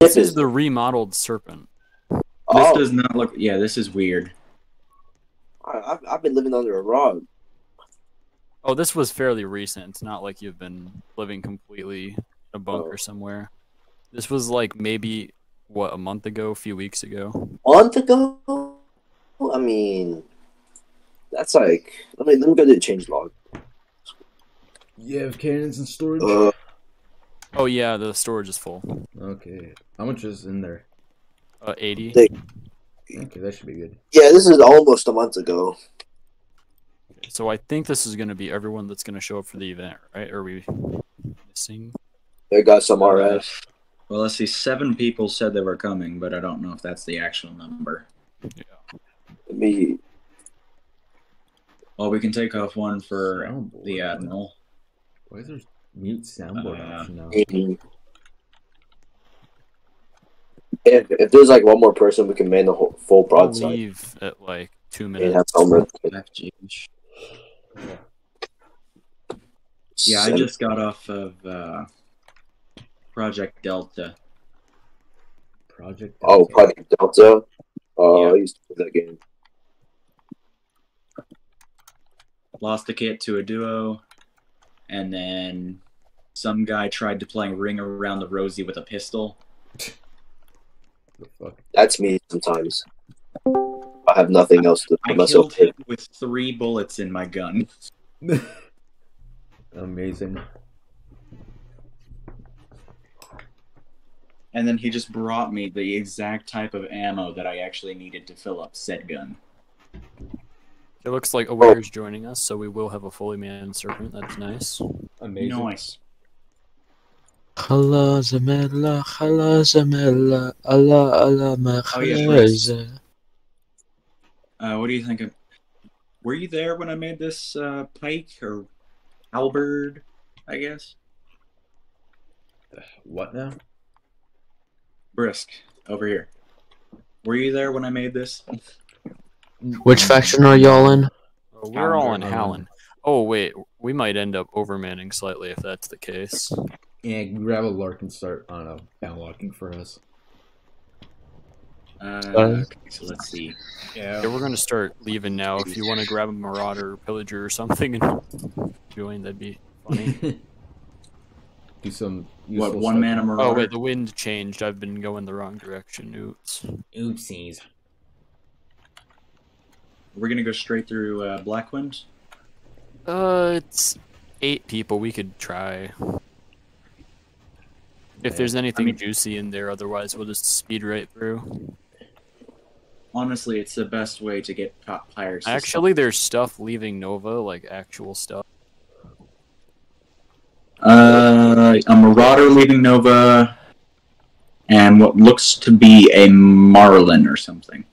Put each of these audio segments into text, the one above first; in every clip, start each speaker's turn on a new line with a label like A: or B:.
A: This is the remodeled serpent.
B: This
C: Oh,
B: does not look. Yeah, this is weird.
C: I, I've, I've been living under a rock.
A: Oh, this was fairly recent. It's not like you've been living completely in a bunker
C: Oh.
A: somewhere. This was like maybe what a month ago, a few weeks ago.
C: month ago. I mean, that's like. Let me let me go to the change log.
D: You have cannons in storage?
C: Uh,
A: Oh yeah, the storage is full.
D: okay. How much is in there?
A: Uh, eighty.
C: They-
D: Okay, that should be good.
C: yeah, this is almost a month ago.
A: So I think this is going to be everyone that's going to show up for the event, right? Are we missing?
C: They got some RF.
B: Well, let's see. Seven people said they were coming, but I don't know if that's the actual number.
A: Yeah.
C: Let me.
B: Well, we can take off one for
D: Soundboard.
B: the admiral.
D: Why is there mute soundboard
B: Uh,
D: option now?
C: If, if there's like one more person, we can man the whole full
A: I'll
C: broadside
A: leave at like two
C: and
A: minutes.
C: helmet.
B: FG. Yeah, I just got off of uh, Project Delta.
D: Project.
C: Oh, Project Delta. Oh,
B: Yeah.
C: I used to play that game.
B: Lost a kit to a duo, and then some guy tried to play Ring Around the Rosie with a pistol.
C: That's me sometimes. I have nothing else to
B: I
C: myself
B: killed
C: in.
B: him with three bullets in my gun.
D: Amazing.
B: And then he just brought me the exact type of ammo that I actually needed to fill up said gun.
A: It looks like Aware is joining us, so we will have a fully manned serpent. That's nice.
D: Amazing.
B: Nice.
E: Hala Zamella, Hala Zamella, Allah Allah
B: oh, Uh, what do you think of? Were you there when I made this uh, Pike or Halberd? I guess.
D: What now?
B: Brisk over here. Were you there when I made this?
E: Which faction are y'all in?
A: Uh, we're all in
D: Hallen.
A: Oh wait, we might end up overmanning slightly if that's the case.
D: Yeah, grab a lark and start, I don't know, downlocking for us.
B: Uh,
E: Uh,
B: okay, so let's see.
A: Yeah, we're gonna start leaving now. If you want to grab a marauder or pillager or something and join, that'd be funny.
D: Do some
B: What
D: useful
B: one
D: stuff.
B: man a marauder?
A: oh wait, the wind changed. I've been going the wrong direction. Oops.
D: Oopsies.
B: We're gonna go straight through uh, Blackwind.
A: Uh, it's eight people. We could try. If there's anything
B: mean-
A: juicy in there, otherwise we'll just speed right through.
B: Honestly, it's the best way to get pi- pirates. to
A: Actually, there's stuff leaving Nova, like actual stuff.
B: Uh, a Marauder leaving Nova, and what looks to be a Marlin or something.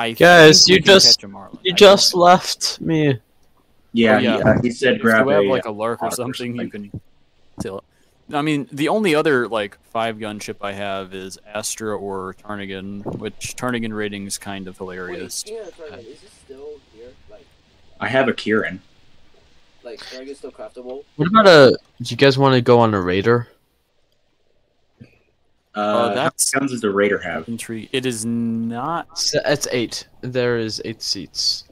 A: I
E: Guys, you just-
A: catch a Marlin.
E: You
A: I
E: just
A: don't
E: left me.
B: Yeah,
A: Oh, yeah.
B: He, uh, he said
A: If
B: grab
A: you have
B: a.
A: like a lark or
B: lark or
A: something, you can till. I mean, the only other like five gun ship I have is Astra or Ptarmigan, which Ptarmigan rating is kind of hilarious.
C: is this still here? Like,
B: I have a Kieran.
C: like, Target still craftable?
E: What about a? Do you guys want to go on a raider?
B: Uh,
A: that's-
B: how many guns does the Raider have?
A: Intrigue. It is not.
E: It's, it's eight. There is eight seats.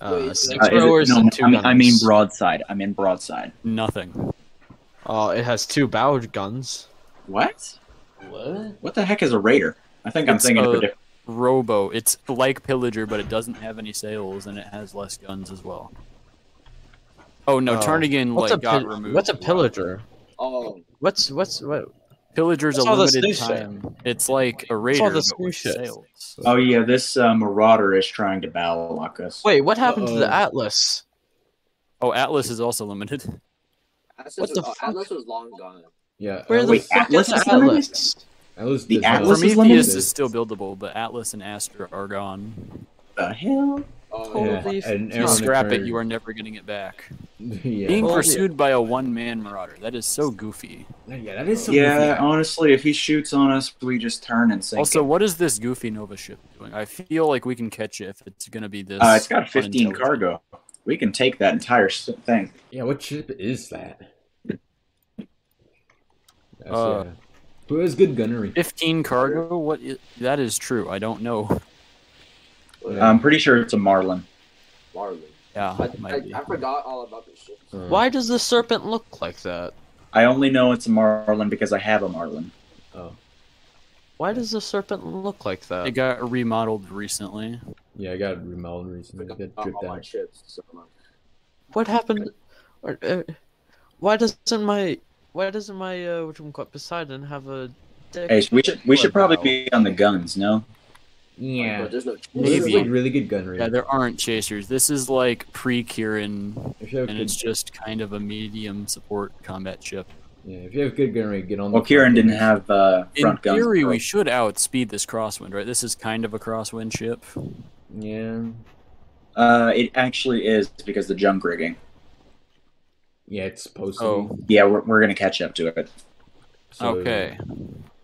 E: Uh,
C: Wait,
E: six
B: Uh, is it- no,
E: and two
B: I mean, I mean broadside. I mean broadside.
A: Nothing.
E: Oh, it has two bow guns.
B: What?
D: What?
B: What the heck is a Raider? I think I'm
A: It's,
B: thinking of
A: uh,
B: a different.
A: Robo. It's like Pillager, but it doesn't have any sails and it has less guns as well. Oh no,
E: Oh.
A: Ptarmigan
E: What's
A: like
E: a
A: got removed.
E: What's a pillager?
C: Oh,
E: What's what's what?
A: Pillager's a
E: What's all
A: limited
E: new shit?
A: time. It's like a raider
E: this
A: but
E: new
A: with
E: shit?
A: sails.
B: Oh yeah, this uh, Marauder is trying to battle lock us.
E: Wait, what happened to the Atlas?
A: Oh, Atlas is also limited.
C: Atlas,
E: What the
C: oh,
E: fuck?
C: Atlas was long gone.
D: Yeah.
E: Where the
B: wait,
E: fuck
B: Atlas
E: is
B: is
E: the? Atlas?
D: Atlas
B: The Atlas is
A: Prometheus
B: limited?
A: is still buildable, but Atlas and Astra are gone.
B: the hell?
C: Oh,
D: Yeah,
E: Holy
D: an
A: you scrap it, you are never getting it back.
D: yeah.
A: Being
E: Well,
A: pursued by a one-man marauder. That is so goofy.
D: yeah, that is so
B: Yeah,
D: goofy.
B: honestly, if he shoots on us, we just turn and sink.
A: Also,
B: it.
A: what is this goofy Nova ship doing? I feel like we can catch it if it's gonna be this.
B: uh, it's got 15 cargo. We can take that entire thing.
D: Yeah, what ship is that? That's,
A: Uh,
D: yeah. Who has good gunnery?
A: 15 cargo? What? That is true. I don't know.
B: I'm pretty sure it's a Marlin.
C: Marlin.
A: Yeah,
C: I,
A: it might
C: I,
A: be.
C: I forgot all about this shit.
D: Uh,
E: Why does the serpent look like that?
B: I only know it's a Marlin because I have a Marlin.
D: Oh,
E: Why does the serpent look like that?
A: It got remodeled recently.
D: Yeah, I got remodeled recently. I got dripped out.
C: chips so.
E: What happened? or, uh, why doesn't my why doesn't my uh what you call it, Poseidon have a dick?
B: Hey, we should we should probably
E: Wow.
B: be on the guns. No.
D: Yeah.
C: But there's no.
D: This is
A: Maybe.
D: like really good gunnery.
A: Yeah, there aren't chasers. This is like pre-Kieran,
D: if you have
A: and it's just kind of a medium support combat ship.
D: yeah, if you have good gunnery, get on.
B: Well,
D: the
B: Kieran didn't
D: guns.
B: have uh,
A: In
B: front guns.
A: theory,
B: so-
A: we should outspeed this crosswind, right? This is kind of a crosswind ship.
D: Yeah,
B: Uh, it actually is because the junk rigging.
D: yeah, it's supposed to.
A: Oh,
B: Yeah, we're, we're gonna catch up to it.
D: be. So,
A: okay.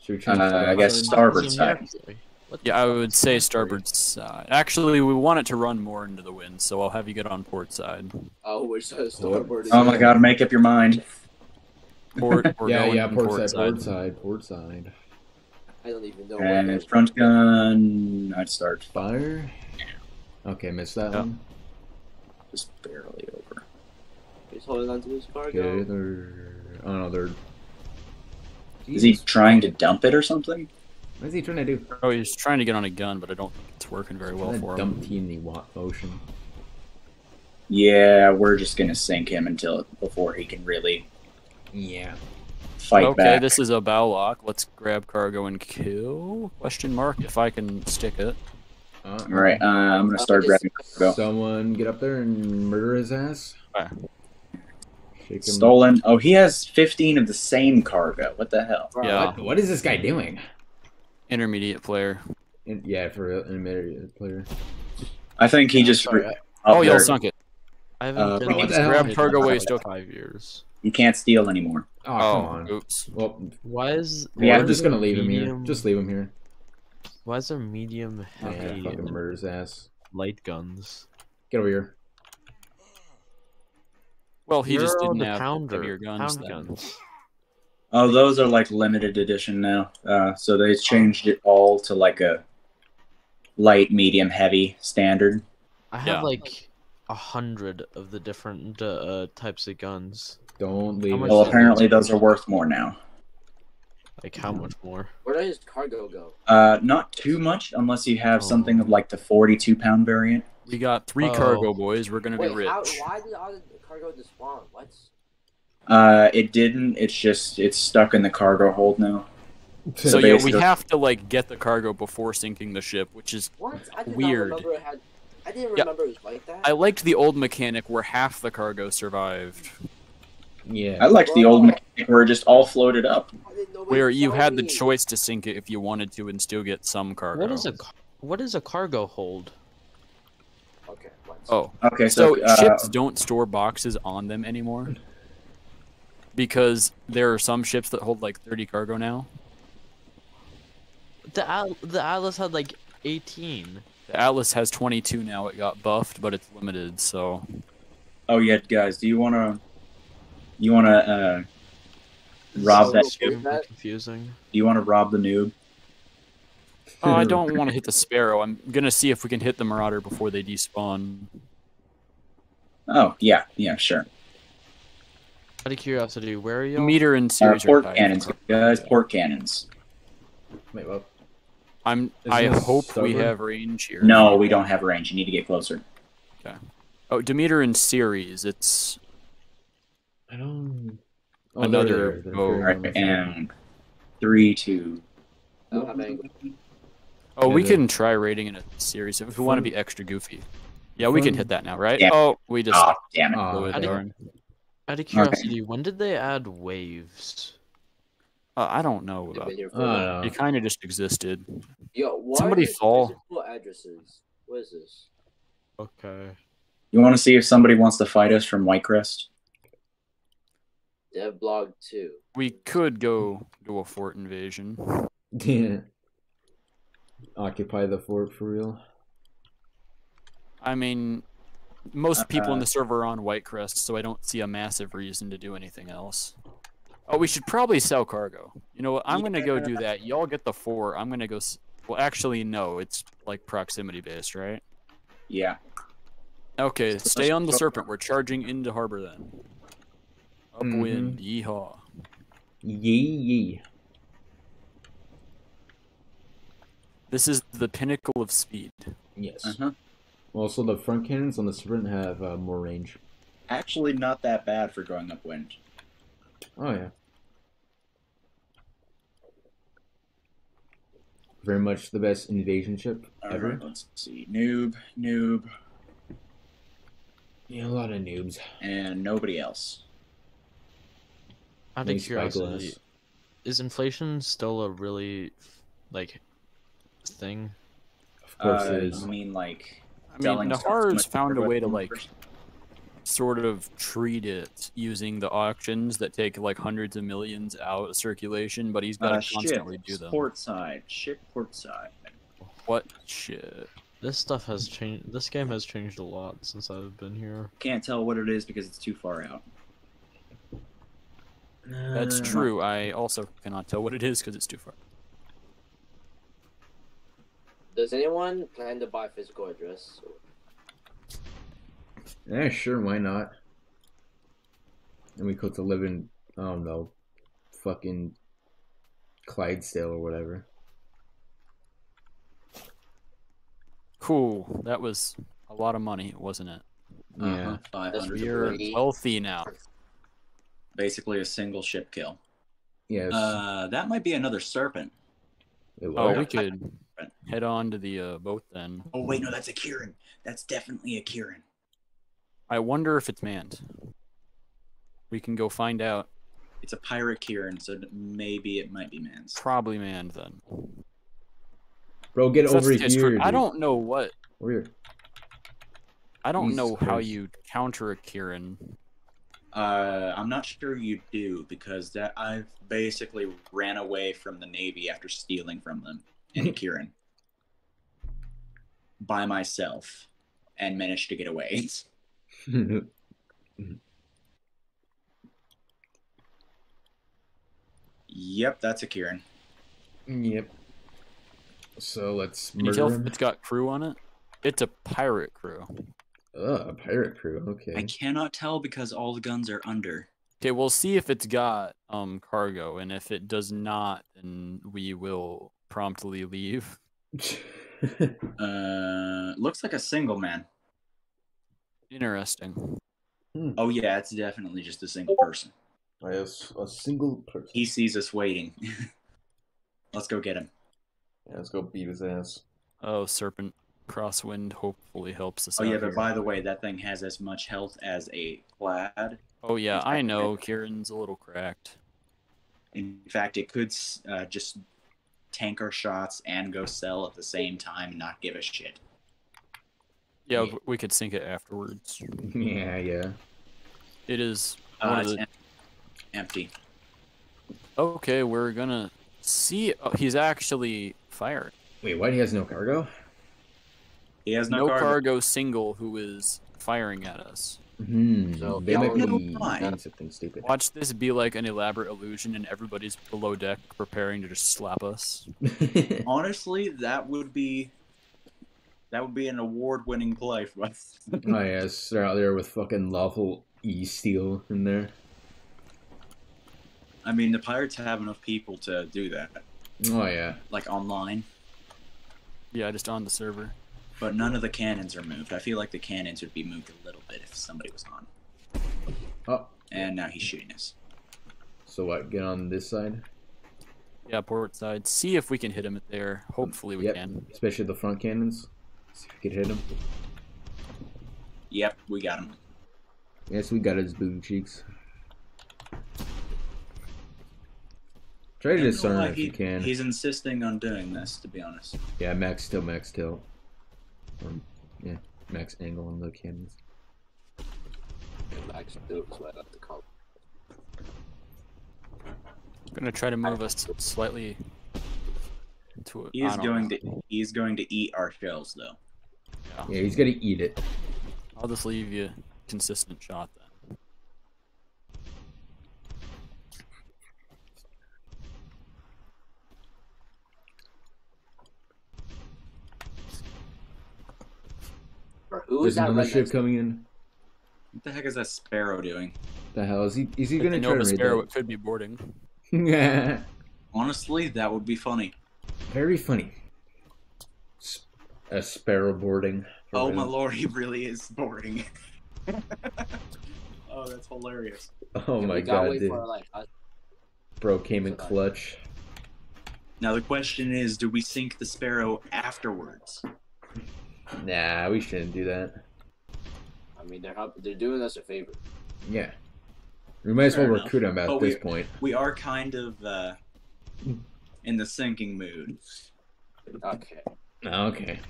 D: Should we change
B: Uh,
D: to
B: I guess starboard side.
E: Mercury. What the
A: Yeah, I would say starboard side. Actually, we want it to run more into the wind, so I'll have you get on port side.
C: Oh, which says starboard.
B: Oh my god, make up your mind.
A: Port, we're
D: yeah,
A: going
D: yeah,
A: on
D: port,
A: port
D: side, port side, port side.
C: I don't even know. what
B: And
C: that-
B: front gun, I'd start
D: Fire. Okay, missed that
A: Yeah.
D: one.
B: just barely over.
C: He's holding onto his cargo.
D: Okay, they're. Oh no, they're.
B: Is he trying to dump it or something?
D: What is he trying to do?
A: Oh, he's trying to get on a gun, but I don't think it's working very well
D: Trying to
A: for him.
D: dump T in the watt motion.
B: Yeah, we're just gonna sink him until before he can really
D: Yeah.
B: fight
A: okay,
B: back.
A: this is a bow lock. Let's grab cargo and kill? Question mark. If I can stick it.
D: Uh,
B: All right, uh, I'm gonna start grabbing cargo.
D: Someone get up there and murder his ass.
A: Okay.
D: Shake him.
B: Stolen. Oh, he has 15 of the same cargo. What the hell?
A: Yeah.
D: What, what is this guy doing?
A: Intermediate player.
D: In, yeah, for an intermediate player.
B: I think he just.
D: Sorry, I-
A: Oh, y'all sunk it.
E: I haven't
B: Uh,
E: been
B: bro, what
E: on
D: the hell?
E: Grab
A: Grab cargo
E: in
A: waste.
E: like
A: Okay.
E: five years.
B: You can't steal anymore.
D: Oh, come on.
A: Oops.
D: Well,
E: Why is
B: Yeah,
E: why
D: I'm just gonna leave him here. Just leave him here.
E: Why is there medium heavy
D: fucking
E: and
D: murder ass.
E: light guns?
D: Get over here.
A: Well, he just
E: Where are
A: didn't
E: the
A: have
E: pounder,
A: heavier guns.
E: pound guns.
B: Oh, those are like limited edition now. Uh, so they changed it all to like a light, medium, heavy standard.
E: I have
A: Yeah.
E: like a hundred of the different uh, types of guns.
D: Don't leave.
B: Well, apparently those are worth more now.
E: Like how much more?
C: Where does his cargo go?
B: Uh, not too much unless you have something of like the 42 pound variant.
A: We got three
E: Oh.
A: cargo boys. We're gonna be rich.
C: how, why did all the cargo despawn? What?
B: Uh, it didn't. It's just it's stuck in the cargo hold now.
A: So yeah, we have to like get the cargo before sinking the ship, which is
C: What? I did
A: Weird.
C: not remember it had. I didn't
A: Yeah.
C: remember it was like that.
A: I liked the old mechanic where half the cargo survived,
D: Yeah.
B: I liked the old mechanic where it just all floated up.
C: I didn't know
A: where you
C: to
A: had the choice to sink it if you wanted to and still get some cargo.
E: What is a what is a cargo hold?
C: Okay.
A: Oh,
B: Okay, so,
A: so
B: uh,
A: ships don't store boxes on them anymore because there are some ships that hold like 30 cargo now.
E: The the Atlas had like eighteen.
A: The Atlas has 22 now. It got buffed, but it's limited. So
B: oh yeah, guys, do you wanna you wanna uh rob
C: So-
B: that?
C: Is
B: ship?
C: That-
E: confusing.
B: Do you wanna rob the noob?
A: oh, I don't want to hit the Sparrow. I'm gonna see if we can hit the Marauder before they despawn.
B: Oh yeah, yeah, sure.
E: Out of curiosity, where are you?
A: Meter and
B: Uh,
A: Ceres are
B: port
A: tied.
B: cannons, guys. Port cannons.
D: Wait, what?
A: I'm.
D: Isn't
A: I
D: this
A: hope we have range here.
B: No, we don't have range. You need to get closer. Okay.
A: Oh, Demeter and Ceres. It's
D: I don't. Oh,
A: Another
D: they're there. They're
A: bow.
D: very
B: All right,
D: on the
B: and three, two.
C: I don't have angle.
A: Oh, we can try rating in a Ceres if we want to be extra goofy. Yeah, we can hit that now, right?
B: Yeah.
A: Oh, we just
B: Oh, damn it.
D: Aw,
A: blew it
E: I didn't-
A: darn.
E: Out of curiosity, when did they add waves?
A: Uh, I don't know about.
C: been here
D: I
C: for a while.
D: don't know.
A: It kind of just existed.
C: Yo, why
A: Somebody fall.
C: addresses? What is this?
E: Okay.
B: You want to see if somebody wants to fight us from Whitecrest?
C: Dev blog two.
A: We could go do a fort invasion.
D: Yeah. Occupy the fort for real.
A: I mean, most people in the uh-uh. server are on Whitecrest, so I don't see a massive reason to do anything else. Oh, we should probably sell cargo. You know what? I'm gonna go do that. Y'all get the four. I'm gonna go. S- well, actually, no. It's like proximity based, right?
B: Yeah.
A: Okay, stay on the serpent. We're charging into harbor then. Upwind, yeehaw.
D: Yee yee.
A: This is the pinnacle of speed.
D: Yes.
B: Uh huh.
D: Also, the front cannons on the sprint have uh, more range.
B: Actually, not that bad for going upwind.
D: Oh yeah. Very much the best invasion ship
B: All
D: ever.
B: right, let's see. Noob, noob,
D: Yeah, a lot of noobs.
B: and nobody else.
E: Out
D: Any
E: of curiosity,
D: spyglass.
E: is inflation still a really like thing?
D: Of course
B: uh,
D: it is.
B: I mean, like,
A: I mean,
B: selling stuff
A: Nahar's found a way to like
B: first.
A: sort of treat it using the auctions that take like hundreds of millions out of circulation, but he's got to
B: uh, ship,
A: constantly do them.
B: port side, ship port side.
A: What shit?
E: This stuff has changed. This game has changed a lot since I've been here.
B: Can't tell what it is because it's too far out.
A: That's
D: Uh,
A: true. I also cannot tell what it is because it's too far.
C: Does anyone plan to buy physical address?
D: Yeah, sure, why not? And we could to live in, I don't know, fucking Clydesdale or whatever.
A: Cool. That was a lot of money, wasn't it?
D: Yeah.
B: Uh -huh.
A: We're wealthy now.
B: Basically, a single ship kill.
D: Yes.
B: Uh, that might be another serpent.
A: Oh,
D: was.
A: we could head on to the uh, boat then.
B: Oh wait, no, that's a Kieran. That's definitely a Kieran.
A: I wonder if it's manned. We can go find out.
B: It's a pirate Kieran, so maybe it might be manned.
A: Probably manned then.
D: Bro, get over here.
A: for- I don't know what.
D: Over here.
A: I don't
D: Jesus
A: know how you counter a Kieran.
B: Uh, I'm not sure you do because that I've basically ran away from the Navy after stealing from them in a Kieran by myself and managed to get away. Yep, that's a Kieran.
D: yep. So let's
A: Can you tell
D: murder
A: if
D: him.
A: it's got crew on it? It's a pirate crew.
D: Ugh, a pirate crew. Okay.
B: I cannot tell because all the guns are under.
A: Okay, we'll see if it's got um cargo, and if it does not, then we will promptly leave.
B: Uh, looks like a single man.
A: Interesting.
B: Oh yeah, it's definitely just a single person.
D: I have a single person.
B: He sees us waiting. Let's go get him.
D: Yeah, let's go beat his ass.
A: Oh, serpent crosswind hopefully helps us
B: Oh
A: out.
B: yeah, but
A: here.
B: by the way, that thing has as much health as a plaid.
A: Oh yeah, I know. Kieran's a little cracked.
B: In fact, it could uh, just tank our shots and go sell at the same time and not give a shit.
A: Yeah,
D: Yeah.
A: we could sink it afterwards.
D: yeah, yeah.
A: It is
B: Uh,
A: one
B: it's
A: of the.
B: em- empty.
A: Okay, we're gonna see. Oh, he's actually fired.
D: Wait, why he has no cargo?
B: He has
A: No,
B: no,
A: cargo.
B: cargo.
A: single who is firing at us.
D: Hmm.
C: So,
D: they might be
B: why?
D: doing something stupid.
A: Watch this be like an elaborate illusion, and everybody's below deck preparing to just slap us.
B: Honestly, that would be that would be an award-winning play for us.
D: oh yes, they're out there with fucking lawful e steel in there.
B: I mean, the pirates have enough people to do that,
D: Oh yeah.
B: like online,
A: Yeah, just on the server.
B: But none of the cannons are moved. I feel like the cannons would be moved a little bit if somebody was on.
D: Oh,
B: And now he's shooting us.
D: so what? Get on this side,
A: Yeah, port side. See if we can hit him there. Hopefully we
D: Yep.
A: can.
D: especially the front cannons. See if we can hit him.
B: Yep, we got him.
D: Yes, we got his booty cheeks. Try to
B: I don't
D: discern
B: why
D: if
B: he-
D: you can.
B: He's insisting on doing this, to be honest.
D: Yeah, max tilt, max tilt. Yeah, max angle on the cannons.
C: Max Duke is right up the call.
A: gonna try to move us slightly into it.
B: He is going to he's going to eat our shells though.
D: Yeah, he's gonna eat it.
A: I'll just leave you consistent shot then.
C: Who
D: There's
C: is that
D: another
C: right
D: ship coming in.
B: What the heck is that sparrow doing?
D: The hell is he? Is he gonna
A: they
D: try
A: know
D: to
A: the
D: raid
A: sparrow, it could be boarding.
D: that?
B: Honestly, that would be funny.
D: Very funny. S- a sparrow boarding.
B: Oh my lord, he really is boarding. oh, that's hilarious.
D: Oh
C: Yeah,
D: my god, dude.
C: for, like, us-
D: Bro came in clutch.
B: Now the question is, do we sink the sparrow afterwards?
D: Nah, we shouldn't do that.
C: I mean, they're help- they're doing us a favor.
D: Yeah. We might as well
B: enough.
D: recruit him at
B: But
D: this
B: we-
D: point.
B: We are kind of uh, in the sinking mood.
C: Okay.
D: Okay.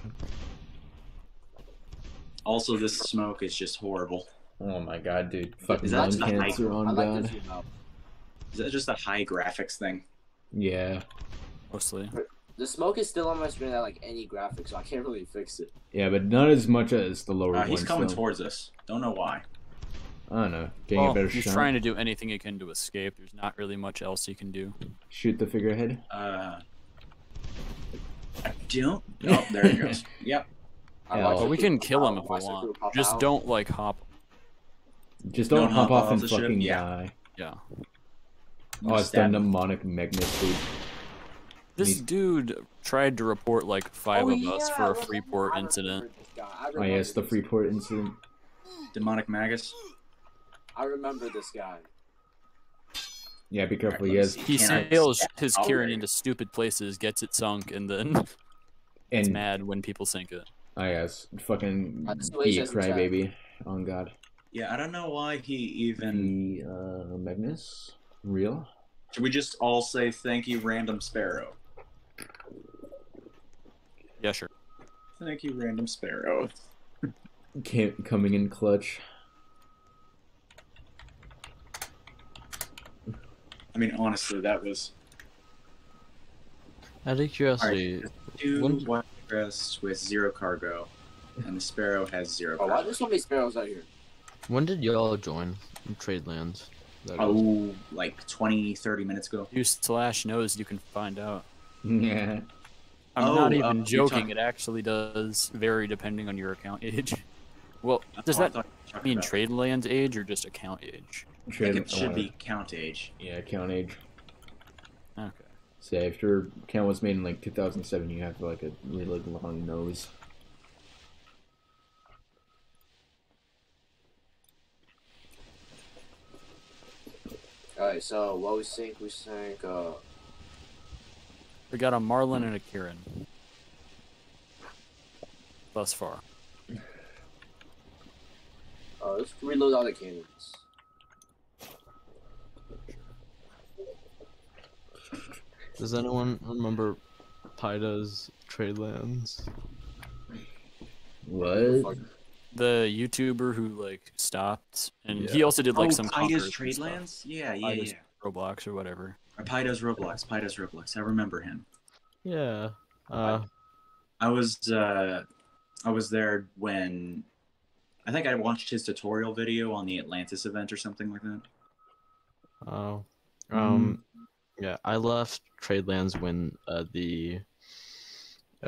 B: Also, this smoke is just horrible.
D: Oh my god, dude. Fucking
B: that
D: lung
B: just a high-
D: on
C: like
D: god.
C: this zoom out.
B: Is that just a high graphics thing?
D: Yeah.
A: Mostly.
C: The smoke is still on my screen at like any graphics, so I can't really fix it.
D: Yeah, but not as much as the lower
B: Uh,
D: ones.
B: he's coming
D: though.
B: towards us. Don't know why.
D: I don't know. Getting a
A: Well,
D: better
A: he's
D: shot.
A: trying to do anything he can to escape. There's not really much else he can do.
D: Shoot the figurehead.
B: Uh, I don't. Oh, there he goes. Yep.
C: I
D: Yeah,
A: But we can kill him if we
C: watched the crew
A: want. Just
C: out.
A: don't like hop.
D: Just don't
B: Don't
D: hop
B: hop
D: off
B: off
D: and
B: the ship,
D: fucking
B: yeah.
A: Yeah.
D: Oh, it's the
B: Stab him.
D: mnemonic Magnus, dude.
A: This
D: He's-
A: dude tried to report like five
C: Oh,
A: of
C: yeah,
A: us
C: I
A: for a
C: remember-
A: Freeport
C: I
A: incident.
C: remember this guy. I
D: Oh
C: remember
D: yes, the
C: this-
D: Freeport incident.
B: Demonic Magus.
C: I remember this guy.
D: Yeah, be careful.
B: Alright,
D: He
B: let
D: has.
A: He sails his
B: him?
A: Kieran into stupid places, gets it sunk, and then is
D: and
A: mad when people sink it.
D: oh yes, fucking
C: Uh,
D: be a
C: says in chat.
D: crybaby. On God,
B: Yeah, I don't know why he even.
D: the uh, Magnus, real.
B: Should we just all say thank you, random sparrow?
A: Yeah, sure.
B: Thank you, random sparrow.
D: Came, coming in clutch.
B: I mean, honestly, that was
E: Out of curiosity,
B: two
E: When-
B: white dress with zero cargo, and the sparrow has zero.
C: Oh, why
B: cargo.
C: there's so many sparrows out here?
E: when did y'all join Trade Lands? That is.
B: Oh, like 20, 30 minutes ago.
A: Use slash knows you can find out.
D: Yeah.
A: I'm
B: Oh,
A: not
B: uh,
A: even
B: you're
A: joking.
B: talking-
A: It actually does vary depending on your account age. Well, does
B: Oh,
A: that
B: thought you were talking
A: mean
B: about-
A: trade lands age or just account age?
B: I think
D: Trade-
B: it should
D: uh,
B: be count age.
D: Yeah, count age.
A: Okay.
D: So if your account was made in like 2007, you have like a really long nose.
C: Alright, so what we think? We think, uh,
A: We got a Marlin and a Kieran. Thus far.
C: uh let's reload all the cannons.
E: Does anyone remember Pyda's Trade Lands?
D: What?
A: The YouTuber who like stopped, and he also did like
B: oh,
A: some
B: Pyda's
A: Conquerors
B: Trade. Lands? Yeah, yeah,
A: Pyda's
B: yeah.
A: Roblox or whatever.
B: Or Pyda's Roblox. Pyda's Roblox. I remember him.
E: Yeah. Uh,
B: I was uh, I was there when I think I watched his tutorial video on the Atlantis event or something like that.
E: oh. Um. Yeah, I left Trade Lands when uh, the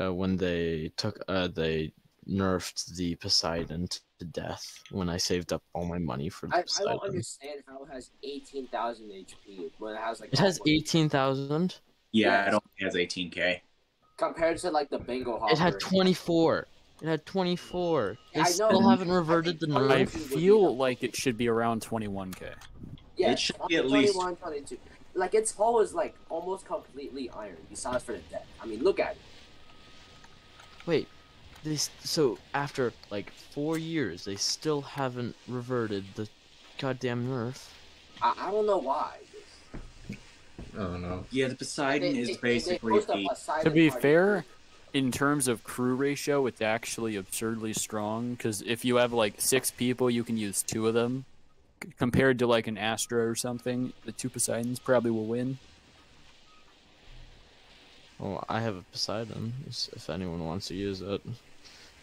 E: uh, when they took uh, they nerfed the Poseidon to death. When I saved up all my money for the
C: I, I don't understand how it has 18,000 HP when it has like.
E: It has
C: all one-
E: eighteen thousand.
B: Yeah,
C: Yes.
B: I don't think it has 18k.
C: Compared to like the bingo hopper.
E: It had twenty four. It had twenty four. They
C: I know.
E: still haven't reverted the
C: I
A: I
E: nerf.
C: would be
A: feel like it should be around 21k.
C: Yeah,
B: It should be at
C: 20,
B: least-
C: 21, 22. Like its hull is like almost completely iron, besides for the deck. I mean, look at it.
E: Wait, this so after like four years, they still haven't reverted the goddamn nerf.
C: I, I don't know why.
D: I don't know.
B: Yeah, the Poseidon
C: They-
B: is
C: they- they
B: basically
C: post a
A: To be
C: party.
A: fair, in terms of crew ratio, it's actually absurdly strong. Because if you have like six people, you can use two of them. C- Compared to like an Astra or something, the two Poseidons probably will win.
E: Well, I have a Poseidon. If anyone wants to use it,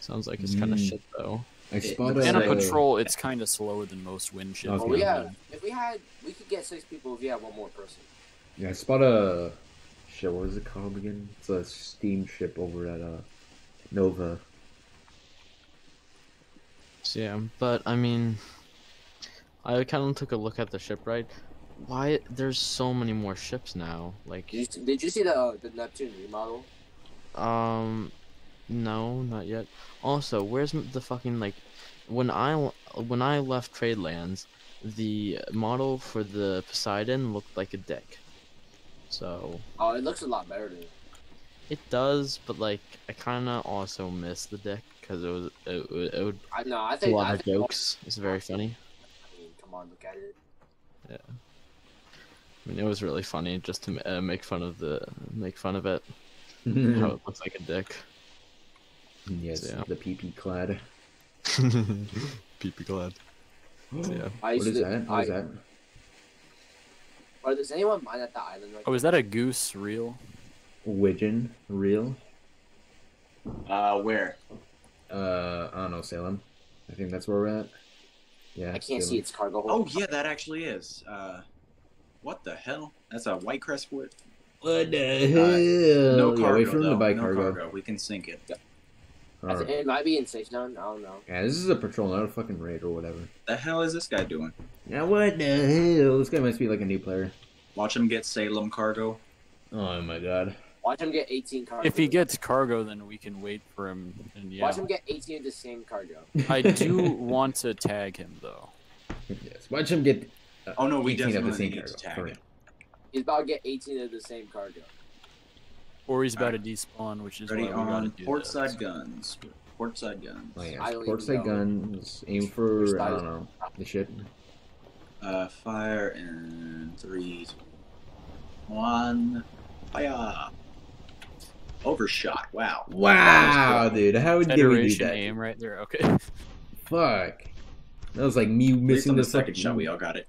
E: sounds like it's kind of
D: Mm.
E: shit though.
D: I
B: It-
D: spotted.
A: And a patrol, it's kind of slower than most wind ships.
D: Okay.
C: Well, we have, if we had, we could get six people if we had one more person.
D: Yeah, I spot a shit. What is it called again? It's a steamship over at uh Nova.
E: So yeah, but I mean, I kind of took a look at the shipwright. Why there's so many more ships now? Like,
C: Did you, did you see the the Neptune remodel?
E: um, no, not yet. Also, where's the fucking like, when I l- when I left Trade Lands, the model for the Poseidon looked like a dick. So
C: Oh, it looks a lot better than.
E: it does, but like I kind of also miss the dick because it was it, would- it would
C: I know. I
E: a
C: think.
E: lot
C: I
E: of
C: think
E: jokes. It's very funny.
C: I mean, come on, look at it. Yeah.
E: I mean, it was really funny just to uh, make fun of the make fun of it. How it looks like a dick. Yeah.
D: the PP clad.
E: Peepee glad. Yeah.
C: I
D: What
C: to,
D: that? What
C: I,
D: is that?
C: Or does anyone mine at the island? Right
A: Oh, is that a goose reel?
D: Widgeon real?
B: Uh, where?
D: Uh, I don't know, Salem. I think that's where we're at. Yeah.
C: I can't see its cargo
B: Oh yeah, that actually is. Uh, what the hell? That's a white crestwood.
D: What the
B: Uh,
D: hell?
B: No
D: yeah,
B: cargo
D: wait for him
B: though.
D: to buy
B: no
D: cargo.
B: cargo. We can sink it.
C: I
D: Alright.
C: think it might be in safe zone. I don't know.
D: Yeah, this is a patrol, not a fucking raid or whatever.
B: The hell is this guy doing?
D: Yeah, what the hell? This guy must be like a new player.
B: Watch him get Salem cargo.
D: Oh my god.
C: Watch him get 18 cargo.
A: If he gets cargo, then we can wait for him. And yeah,
C: Watch him get 18 of the same cargo.
A: I do want to tag him though.
D: yes. Watch him get. Uh,
B: Oh no, we
D: 18 of the
B: definitely
D: same
B: need
D: cargo.
B: to tag
D: for
B: him.
C: He's about to get 18 of the same cargo.
A: Or he's about to despawn, which is
B: Ready
A: why we gotta
B: on
A: do
B: port side guns. Port side guns.
D: Oh yeah, port side guns. Aim for I don't know the shit.
B: Uh, fire in three, two, one. Fire. Overshot. Wow.
D: Wow, dude, how would you do that?
A: aim right there. Okay.
D: Fuck. That was like me missing
B: the
D: the
B: second shot, we all got it.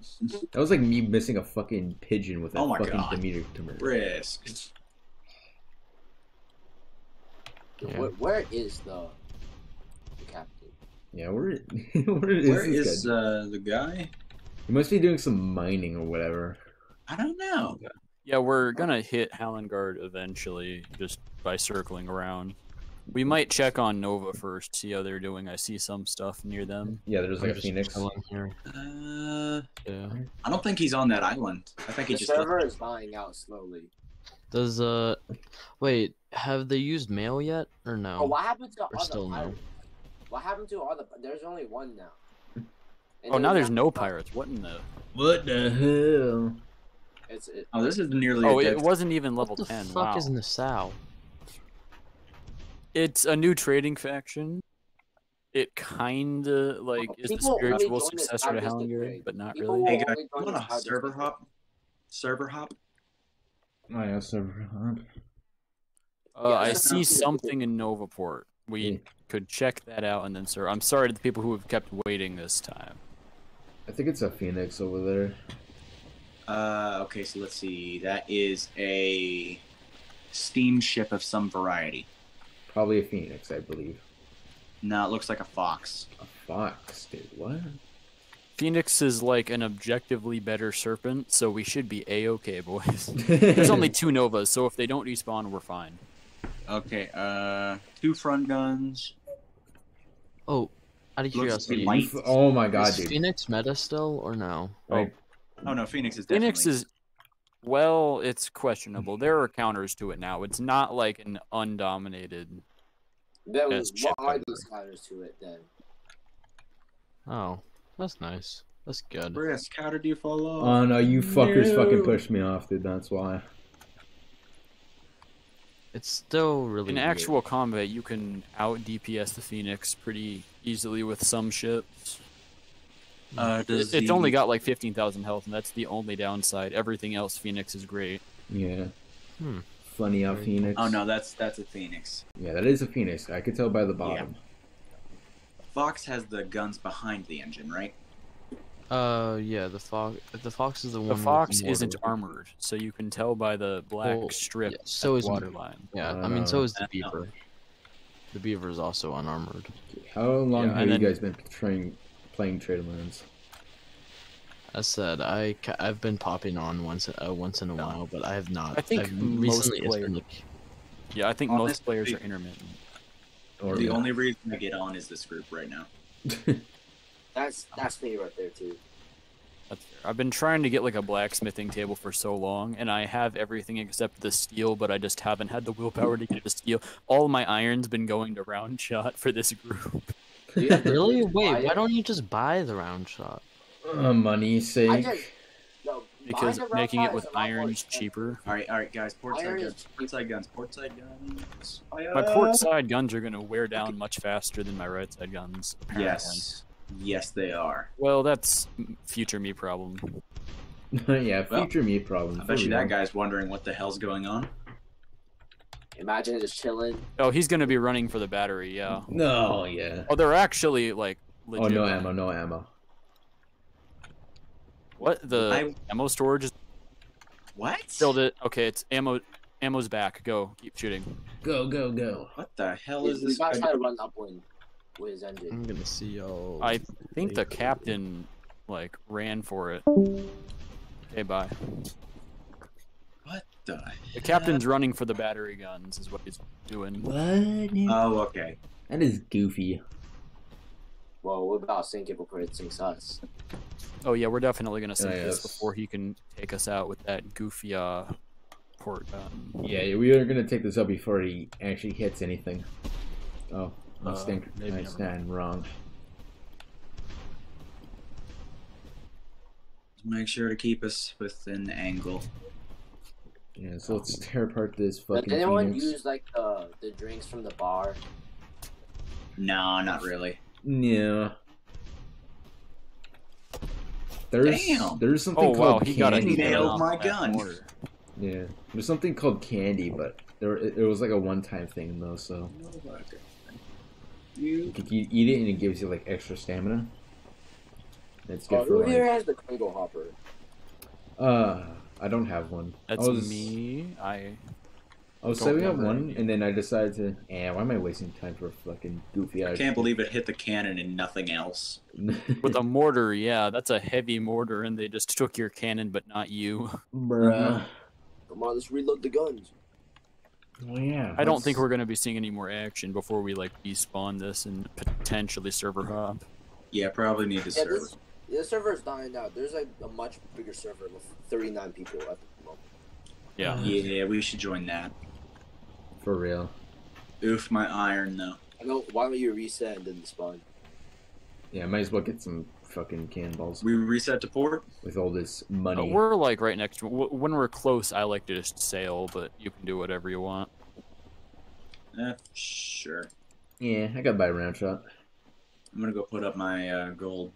D: That was like me missing a fucking pigeon with a
B: Oh my
D: fucking
B: God.
D: Demeter tumor.
B: Risk.
E: Yeah.
C: Where, where is the, the captain?
D: Yeah, where, where is
B: Where
D: this
B: is
D: guy?
B: uh, the guy?
D: He must be doing some mining or whatever.
B: I don't know.
A: Yeah, we're gonna hit Hallengard eventually, just by circling around. We might check on Nova first, see how they're doing. I see some stuff near them.
D: Yeah, there's like
E: I'm
D: a
E: just
D: phoenix.
E: chilling here.
B: Uh,
E: Yeah.
B: I don't think he's on that island. I think he
C: The
B: just.
C: server is dying out slowly.
E: Does uh, wait, have they used mail yet or no?
C: Oh, what happened to
E: Or
C: all
E: still
C: the
E: no?
C: What happened to all the? There's only one now. And
A: Oh, now there's no pirates. What in the?
D: What the hell?
C: It's it,
B: Oh, this is nearly.
A: Oh,
B: a
A: it wasn't even level
E: what the
A: ten.
E: fuck
A: Wow.
E: is Nassau?
A: It's a new trading faction. It kinda like is the spiritual successor to
C: time just to
A: Hallengard,
C: trade.
A: but not really.
B: Hey guys, you want a server hop? Server hop?
D: Oh yeah, server.
A: Uh,
C: Yeah,
A: I see something in Novaport. We
D: Yeah.
A: could check that out and then, sir. I'm sorry to the people who have kept waiting this time.
D: I think it's a phoenix over there.
B: Uh, okay, so let's see. That is a steamship of some variety.
D: Probably a phoenix, I believe.
B: No, it looks like a fox.
D: A fox, dude. What?
A: Phoenix is like an objectively better serpent, so we should be a-okay, boys. There's only two Novas, so if they don't respawn, we're fine.
B: Okay, uh, two front guns.
E: Oh, out of
B: Looks
E: curiosity,
B: light.
D: F- Oh my god,
E: is
D: dude.
E: Phoenix meta still or no?
D: Right.
B: Oh no, Phoenix is definitely.
A: Phoenix is, well, it's questionable. There are counters to it now. It's not like an undominated.
C: Then
A: That's
C: what
A: chip
C: are
A: cover.
C: these counters to it then?
E: Oh, that's nice. That's good.
B: Risk. How did you fall off?
D: Oh no, you fuckers
B: No.
D: fucking pushed me off, dude. That's why.
E: It's still really
A: In
E: weird.
A: actual combat, you can out DPS the Phoenix pretty easily with some ships.
B: Uh, does
A: It's
B: the-
A: only got like 15,000 health, and that's the only downside. Everything else, Phoenix is great.
D: Yeah.
E: Hmm.
D: Funny how phoenix.
B: Oh no, that's that's a Phoenix.
D: Yeah, that is a phoenix. I could tell by the bottom.
B: Fox has the guns behind the engine, right?
E: Uh, yeah, the fox. The fox is the one.
A: The
E: with
A: Fox
E: mortar
A: isn't armored, so you can tell by the black
E: Well,
A: strip
E: yeah,
A: at
E: so
A: the
E: is-
A: waterline.
E: Yeah,
D: I
E: I mean, so is the
B: Uh,
E: beaver. The beaver is also unarmored.
D: How long
A: Yeah,
D: have you
A: then-
D: guys been trying playing Traderlands?
E: As said, I ca- I've been popping on once uh, once in a while, but I have not.
A: I think
E: I've
A: most
E: recently it's been
A: players-
E: like
A: Yeah, I think most players are intermittent.
D: Or
B: the only reason I get on is this group right now.
C: That's that's me right there too.
A: I've been trying to get like a blacksmithing table for so long, and I have everything except the steel, but I just haven't had the willpower to get the steel. All my iron's been going to round shot for this group.
C: Do you have to
E: Really? Wait, why don't you just buy the round shot?
D: uh, money's sake.
C: I just no,
A: Because making it
C: shot
A: with
C: is a lot more
A: iron's cheaper.
B: All right, all right, guys. Portside
C: Iron
B: guns.
C: is-
B: Portside guns. Portside guns. Fire.
A: My port side guns are going to wear down much faster than my right side guns. apparently.
B: Yes. Yes, they are.
A: Well, that's future me problem.
D: yeah,
B: Well,
D: future me problem.
B: I bet you that guy's wondering what the hell's going on.
C: Imagine just chilling.
A: Oh, he's going to be running for the battery. Yeah.
D: No, yeah.
A: Oh, they're actually like.
D: Oh, no
A: running.
D: ammo, no ammo.
A: What the
B: I-
A: ammo storage is
B: What?
A: filled it. Okay, it's ammo. Ammo's back. Go. Keep shooting.
D: Go, go, go.
B: What the hell
C: We
B: is this?
C: gotta
B: guy
C: try to run upwind with his engine.
E: I'm gonna see y'all.
A: I think the captain like ran for it. Okay, bye.
B: What the?
A: The captain's running for the battery guns. Is what he's doing.
D: What?
B: Oh, okay.
D: that is goofy.
C: Well, what about sinking before it sinks us?
A: Oh yeah, we're definitely gonna sink
D: Oh,
A: this
D: yes.
A: before he can take us out with that goofy uh port gun.
D: Yeah, we are gonna take this up before he actually hits anything. Oh, I
A: Uh,
D: stink.
A: maybe
D: I
A: never
D: stand wrong.
B: Make sure to keep us within the angle.
D: Yeah, so let's tear apart this
C: But
D: fucking
C: did anyone
D: Phoenix.
C: use like the the drinks from the bar?
B: No, not really.
D: Yeah. There's
B: Damn.
D: there's something
A: Oh wow,
D: called
A: he got a
D: candy.
B: nail. nailed
A: off
B: my
A: that
B: gun.
A: mortar.
D: Yeah, there's something called candy, but there it, it was like a one-time thing though. So
B: You
D: like, you eat it and it gives you like extra stamina. That's good
C: Oh,
D: for
C: who here has the Kringle hopper?
D: Uh, I don't have one.
A: That's
D: I was,
A: me. I
D: I was
A: Don't
D: setting one, and then I decided to. Eh, why am I wasting time for a fucking goofy?
B: I can't believe it hit the cannon and nothing else.
A: with a mortar. Yeah, that's a heavy mortar, and they just took your cannon, but not you.
D: Bruh.
C: Come on, let's reload the guns.
D: Well, yeah.
A: I don't think we're gonna be seeing any more action before we like despawn this and potentially server hop.
B: Yeah, probably need to
C: Yeah,
B: serve.
C: this, this server's dying out. There's like a much bigger server with 39 people at the moment.
A: Yeah.
B: Yeah, we should join that.
D: For real.
B: Oof, my iron though.
C: I know. Why don't you reset and then spawn?
D: Yeah, might as well get some fucking cannonballs
B: We reset to port.
D: with all this
A: But
D: money.
A: we're like right next to. When we're close, I like to just sail, but you can do whatever you want.
B: Eh, sure.
D: Yeah, I got by a round shot.
B: I'm gonna go put up my uh, gold.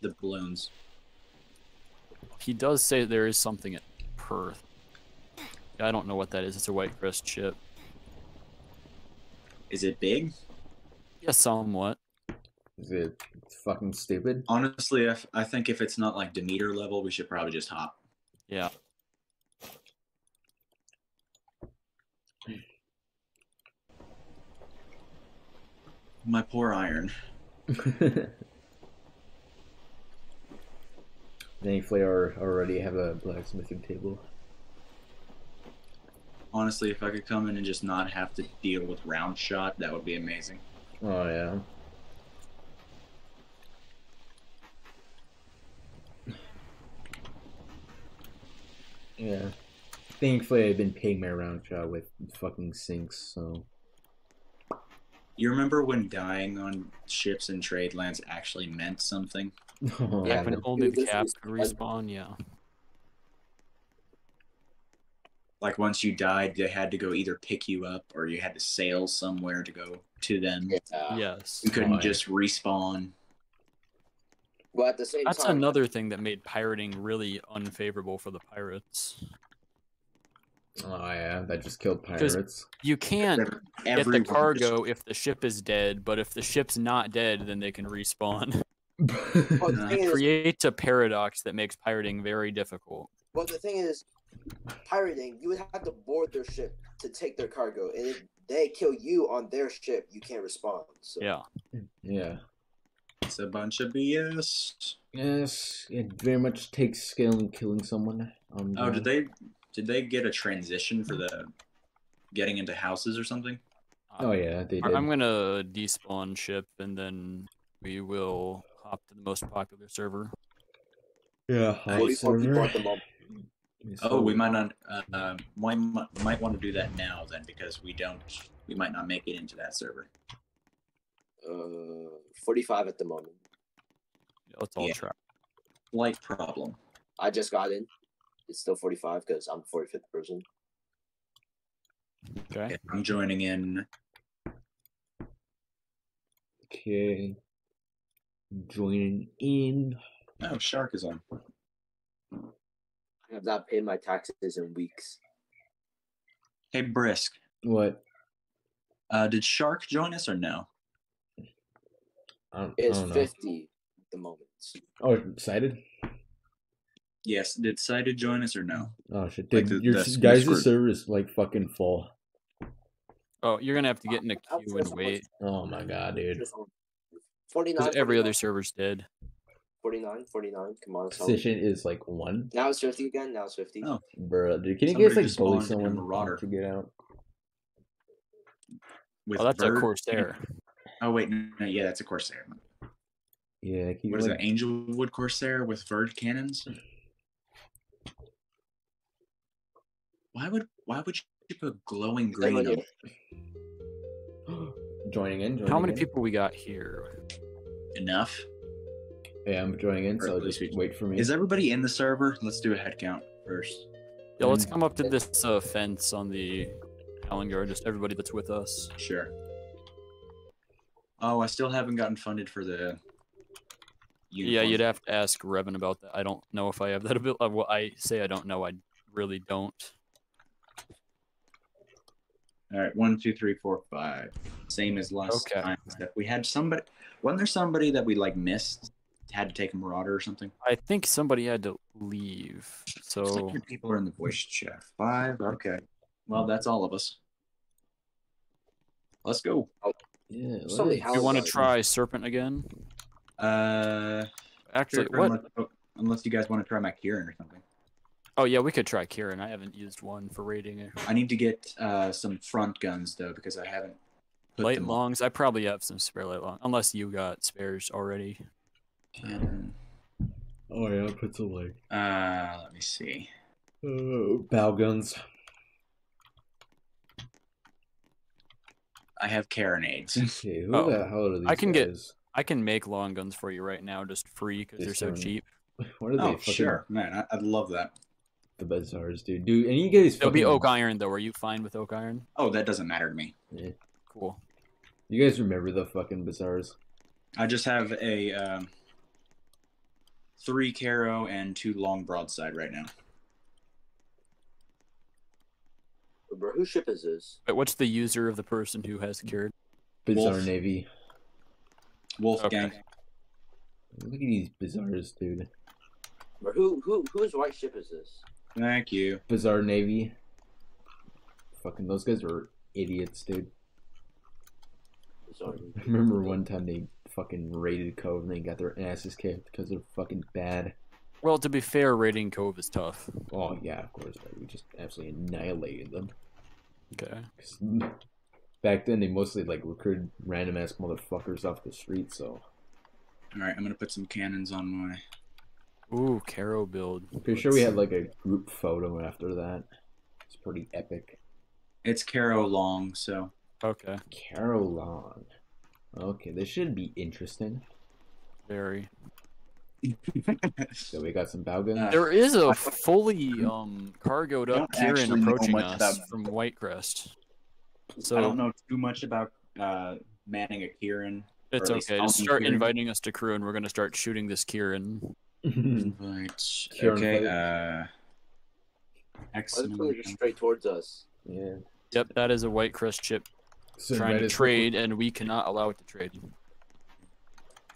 B: The balloons.
A: He does say there is something at Perth. I don't know what that is. It's a White Crest ship.
B: Is it big?
A: Yeah, somewhat.
D: Is it fucking stupid?
B: Honestly, if, I think if it's not like Demeter level, we should probably just hop.
A: Yeah.
B: My poor iron.
D: Thankfully, I already have a blacksmithing table.
B: Honestly, if I could come in and just not have to deal with round shot, that would be amazing.
D: Oh yeah. Yeah. Thankfully, I've been paying my round shot with fucking sinks, so.
B: You remember when dying on ships and trade lands actually meant something?
D: Oh,
A: Yeah,
C: Yeah,
A: when
C: but
A: only the
C: this
A: cap could respawn. Yeah.
B: Like once you died, they had to go either pick you up or you had to sail somewhere to go to them.
C: Yeah.
A: Yes.
B: You couldn't
D: Why?
B: just respawn.
C: But at the same time.
A: That's
C: time,
A: another thing that made pirating really unfavorable for the pirates.
D: Oh yeah, that just killed pirates.
A: You can't get the
B: Everyone
A: cargo if the ship is dead, but if the ship's not dead, then they can respawn.
C: Well, the
B: Uh,
A: Creates a paradox that makes pirating very difficult.
C: well, the thing is, pirating, you would have to board their ship to take their cargo, and if they kill you on their ship, you can't respond. So
A: Yeah.
D: yeah.
B: It's a bunch of BS.
D: Yes, it very much takes skill in killing someone. Um,
B: Oh, did they did they get a transition for the getting into houses or something?
D: Oh yeah, they did.
A: I'm gonna despawn ship and then we will hop to the most popular server.
D: Yeah, high
C: 44 people
D: server.
C: At the moment.
B: Oh, we might not. Uh, uh, might might want to do that now then, because we don't. We might not make it into that server.
C: Uh, 45 at the moment.
A: Yeah, let's all
B: Yeah.
A: try.
B: Slight problem.
C: I just got in. It's still 45 because I'm 45th person.
A: Okay.
B: Okay, I'm joining in.
D: Okay. Joining in.
B: Oh, Shark is on.
C: I have not paid my taxes in weeks.
B: Hey, Brisk.
D: What?
B: Uh, did Shark join us or no?
D: I don't, I
C: It's 50 at the moment.
D: Oh, excited?
B: Yes. Did Sided join us or no?
D: Oh shit,
B: Like
D: dude!
B: the-
D: your
B: the
D: s-
B: Discord.
D: guys' server is like fucking full.
A: Oh, you're gonna have to get in a
C: I'll
A: queue and wait.
D: Oh my god, dude!
C: Just 49.
A: Because every other server's dead.
C: 49, 49. Come on. Position
D: Session is like one,
C: Now it's 50 again. Now it's 50.
B: Oh.
D: bro. Dude, can you
B: Somebody
D: guys like
B: just
D: bully someone
B: Marauder.
D: to get out?
B: With
A: Oh, that's a
B: Bird?
A: Corsair.
B: Oh wait, no, no, yeah, that's a Corsair.
D: Yeah, can you
B: What is
D: like,
B: it? Angelwood Corsair with Verd cannons. Why would why would you put glowing green?
C: here?
B: on-
D: joining in? Joining
A: How many
D: in?
A: people we got here?
B: Enough.
D: Yeah, I'm joining in, so just wait for me.
B: Is everybody in the server? Let's do a head count first.
A: Yeah, let's come up to this uh, fence on the Hallengard, just everybody that's with us.
B: Sure. Oh, I still haven't gotten funded for the.
A: Yeah, you'd have to ask Revan about that. I don't know if I have that ability. Uh, well, I say I don't know. I really don't.
B: All right, one, two, three, four, five. Same as last
A: Okay.
B: time. We had somebody. Wasn't there somebody that we like missed? Had to take a marauder or something.
A: I think somebody had to leave.
B: Looks like
A: So
B: your people are in the voice chat. Five. Okay. Well, that's all of us. Let's go.
D: yeah, let
C: Somebody
D: us-
A: you want to
C: about-
A: try Serpent again?
B: Uh,
A: Actually,
B: sure,
A: what?
B: Unless, oh, unless you guys want to try my Kieran or something.
A: Oh yeah, we could try Kieran. I haven't used one for raiding it.
B: I need to get uh, some front guns though because I haven't. put
A: Light
B: them on.
A: longs. I probably have some spare light longs, unless you got spares already.
B: Cannon.
D: Oh yeah, I'll put some like
B: Uh, let me see.
D: uh, bow guns.
B: I have carronades.
D: Okay, who
A: Oh,
D: the hell are these
A: I can get- I can make long guns for you right now, just free because
D: They
A: they're so cheap.
D: What are they?
B: oh,
D: fucking,
B: sure, man, I, I'd love that.
D: The bazaars, dude. Dude, and you guys
A: It'll be oak iron though. Are you fine with oak iron?
B: Oh, that doesn't matter to me.
A: Cool.
D: You guys remember the fucking bazaars?
B: I just have a um, three caro and two long broadside right now.
C: Bro, whose ship is this?
A: But what's the user of the person who has cured?
D: Bazaar
B: Wolf.
D: Navy.
B: Wolfgang.
A: Okay.
D: Look at these bazaars, dude.
C: Bro, who who whose white ship is this?
B: Thank you.
D: Bazaar Navy. Fucking those guys were idiots, dude.
C: Sorry.
D: I remember one time they fucking raided Cove and they got their asses kicked because they're fucking bad.
A: Well, to be fair, raiding Cove is tough.
D: Oh yeah, of course. But we just absolutely annihilated them.
A: Okay.
D: Back then, they mostly like recruited random ass motherfuckers off the street. So
B: All right, I'm gonna put some cannons on my.
A: Ooh, Caro build.
D: I'm pretty sure we had like a group photo after that. It's pretty epic.
B: It's caro long, so
A: Okay.
D: Caroline. Okay, this should be interesting.
A: Very.
D: So we got some bow guns.
A: There is a fully um cargoed
B: I
A: up Kieran approaching us
B: about-
A: from Whitecrest.
B: So I don't know too much about uh, manning a Kieran.
A: it's
B: or at least
A: okay. Just start
B: Kieran.
A: inviting us to crew, and we're gonna start shooting this Kieran.
B: Invite.
D: Kieran
B: Okay.
D: fight.
B: Uh,
C: Why
B: X.
C: is it just straight towards us?
D: yeah.
A: Yep, that is a Whitecrest ship
D: So
A: trying to trade, and we cannot allow it to trade.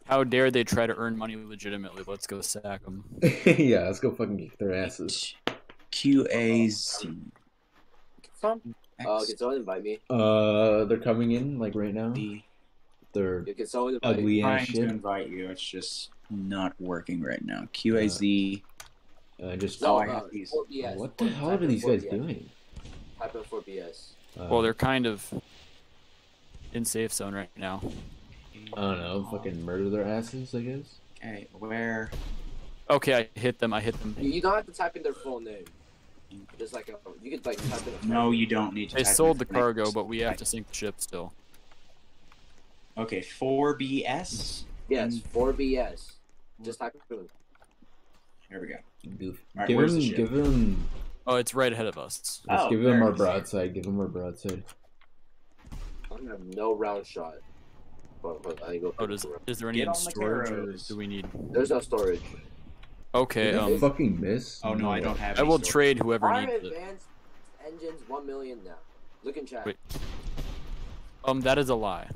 A: How dare they try to earn money legitimately? Let's go sack them.
D: yeah, let's go fucking kick their asses.
B: Q A Z.
C: From? Uh, can someone invite me?
D: Uh, they're coming in like right now.
B: D.
D: They're
C: Yeah, Can someone invite me?
D: ugly ass
B: Trying to
D: shit.
B: invite you. It's just not working right now. Q A Z.
D: Uh, just
C: No,
B: Oh, I
C: uh,
B: have these.
D: What the hell are these guys
C: 4BS.
D: doing?
C: Type in 4BS.
D: Uh,
A: Well, they're kind of in safe zone right now.
D: I don't know. Fucking murder their asses, I guess.
B: Okay, where?
A: Okay, I hit them. I hit them.
C: You you don't have to type in their full name. Just like a, you could like type in. A
B: No, you don't need to.
A: They
B: type
A: sold the
B: full name.
A: cargo, but we have to sink the ship still.
B: Okay, four BS.
C: Yes, mm. four BS. Just type it in.
B: Here we go.
D: Goof.
B: Alright,
D: give
B: where's
D: him, give him,
A: Oh, it's right ahead of us.
D: let's
B: Oh,
D: give
B: there
D: him our
B: is.
D: broadside. Give him our broadside.
C: I have no round shot. But, but I go.
A: Oh, does, is there any
B: Get
A: in
B: the
A: storage, or do we need?
C: There's no storage.
A: Okay,
D: Did I
A: um,
D: fucking miss?
B: Oh no, I don't have.
A: I will
B: storage.
A: trade whoever
C: Our
A: needs it.
C: advanced engines one million now. Look in chat.
A: Wait. Um, that is a lie.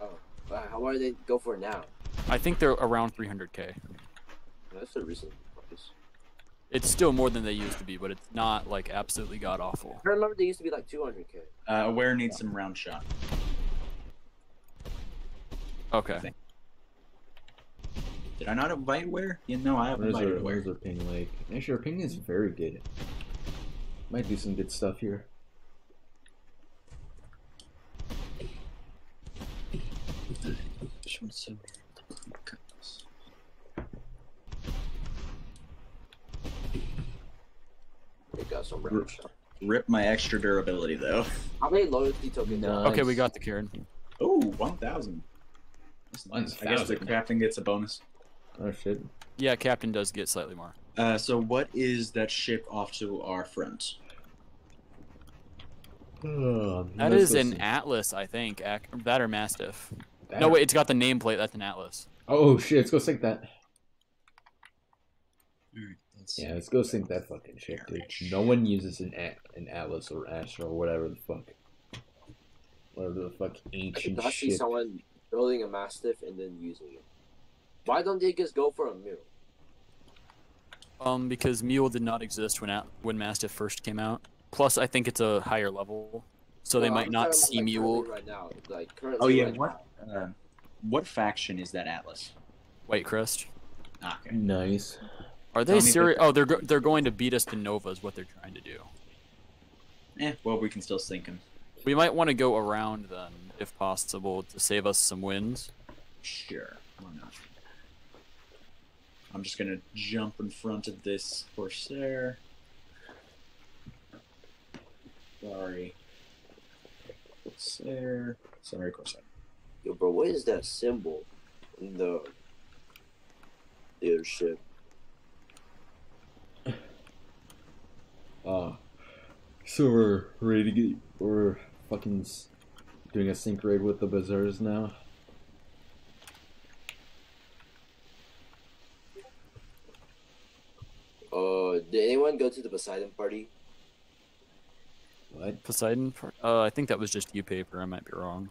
C: Oh, uh, how are they go for now?
A: I think they're around 300k.
C: That's the recent price.
A: It's still more than they used to be, but it's not like absolutely god awful.
C: I remember they used to be like 200k.
B: Uh, Aware needs some round shot.
A: Okay.
B: Did I not invite Aware? You know, I have
D: Where's
B: invited
D: our,
B: Aware.
D: where's our ping like? Actually, our ping is very good. Might do some good stuff here.
C: They got some round shot.
B: Rip my extra durability though.
C: How many loyalty tokens?
D: No.
A: Okay, we got the Karen.
B: Oh, 1,000. That's nice. I guess the captain gets a bonus.
D: Oh shit.
A: Yeah, Captain does get slightly more.
B: Uh, so what is that ship off to our front?
D: Oh,
A: That
D: let's
A: is
D: go
A: an
D: see.
A: Atlas, I think. Ac- That or Mastiff.
D: That-
A: No, wait, it's got the nameplate. That's an Atlas.
D: Oh shit, let's go sink that.
B: Let's
D: Yeah, let's go sink that fucking shit, dude. No one uses an a- an Atlas or Astra or whatever the fuck. Whatever the fuck
C: I
D: ancient
C: did not see someone building a mastiff and then using it. Why don't they just go for a mule?
A: Um, because Mule did not exist when at- when Mastiff first came out. Plus, I think it's a higher level, so they
C: No,
A: might
C: I'm
A: not see
C: like,
A: Mule.
C: right now. Like currently.
B: Oh yeah,
C: right
B: what? Uh, what faction is that Atlas?
A: White Crest.
B: Ah, okay.
D: Nice.
A: Are they serious? Oh, they're go- they're going to beat us to Nova. Is what they're trying to do.
B: Eh, well, we can still sink them.
A: We might want to go around then, if possible, to save us some wins.
B: Sure, why not? I'm just gonna jump in front of this Corsair. Sorry. Corsair. Sorry, Corsair.
C: Yo, bro, what is that symbol in the leadership?
D: Uh, so we're ready to get. We're fucking doing a sync raid with the bazaars now.
C: Uh, did anyone go to the Poseidon party?
D: What?
A: Poseidon. par- Uh, I think that was just you paper. I might be wrong.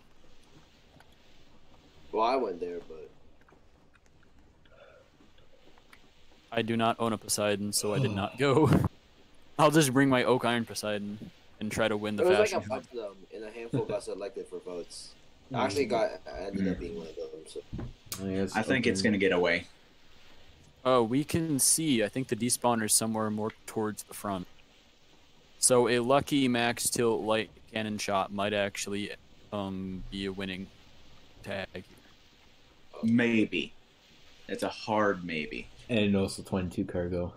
C: Well, I went there, but
A: I do not own a Poseidon, so I did not go. I'll just bring my oak iron Poseidon and try to win the
C: there was like a bunch of them, and a handful got selected for votes. I actually got I ended up being one of them. So
D: I,
B: I think it's gonna get away.
A: Oh, we can see. I think the despawner is somewhere more towards the front. So a lucky max tilt light cannon shot might actually um be a winning tag.
B: Maybe. It's a hard maybe.
D: And also 22 cargo.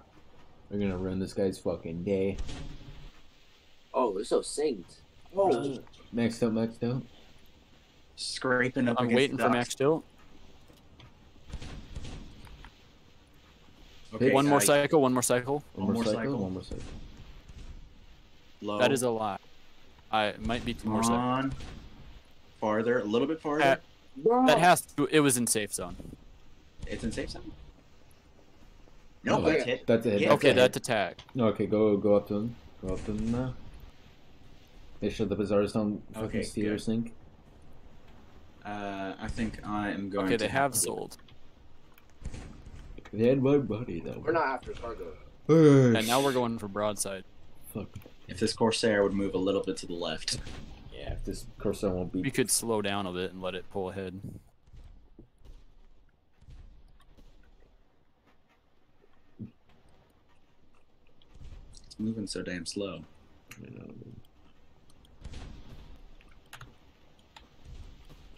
D: We're gonna ruin this guy's fucking day.
C: oh, it's so synced. Oh,
D: Maxed out, maxed out.
B: Scraping up
A: I'm waiting for max tilt.
B: Okay,
A: one more cycle. One more cycle.
D: One,
B: One
D: more
B: more
D: cycle,
B: cycle.
D: one more cycle.
B: Low.
A: That is a lot. I it might be two more cycles.
B: on. Farther, a little bit farther.
A: Uh. That has to. It was in safe zone.
B: it's in safe zone. No,
C: Oh,
B: that's
C: yeah.
B: hit.
D: That's a hit.
B: Yeah.
D: that's
A: Okay,
D: a
A: that's a tag.
D: No, okay, go go up to them. Go up to them now. Make sure the bazaars don't fucking
B: Okay,
D: steal your
B: good.
D: sync.
B: Uh, I think I am going.
A: Okay,
B: to
A: they have sold.
D: They had my buddy though.
C: We're not after cargo.
A: And now we're going for broadside.
D: Fuck.
B: If this Corsair would move a little bit to the left.
D: Yeah, if this Corsair won't be
A: We could slow down a bit and let it pull ahead.
B: It's moving so damn slow.
D: you know,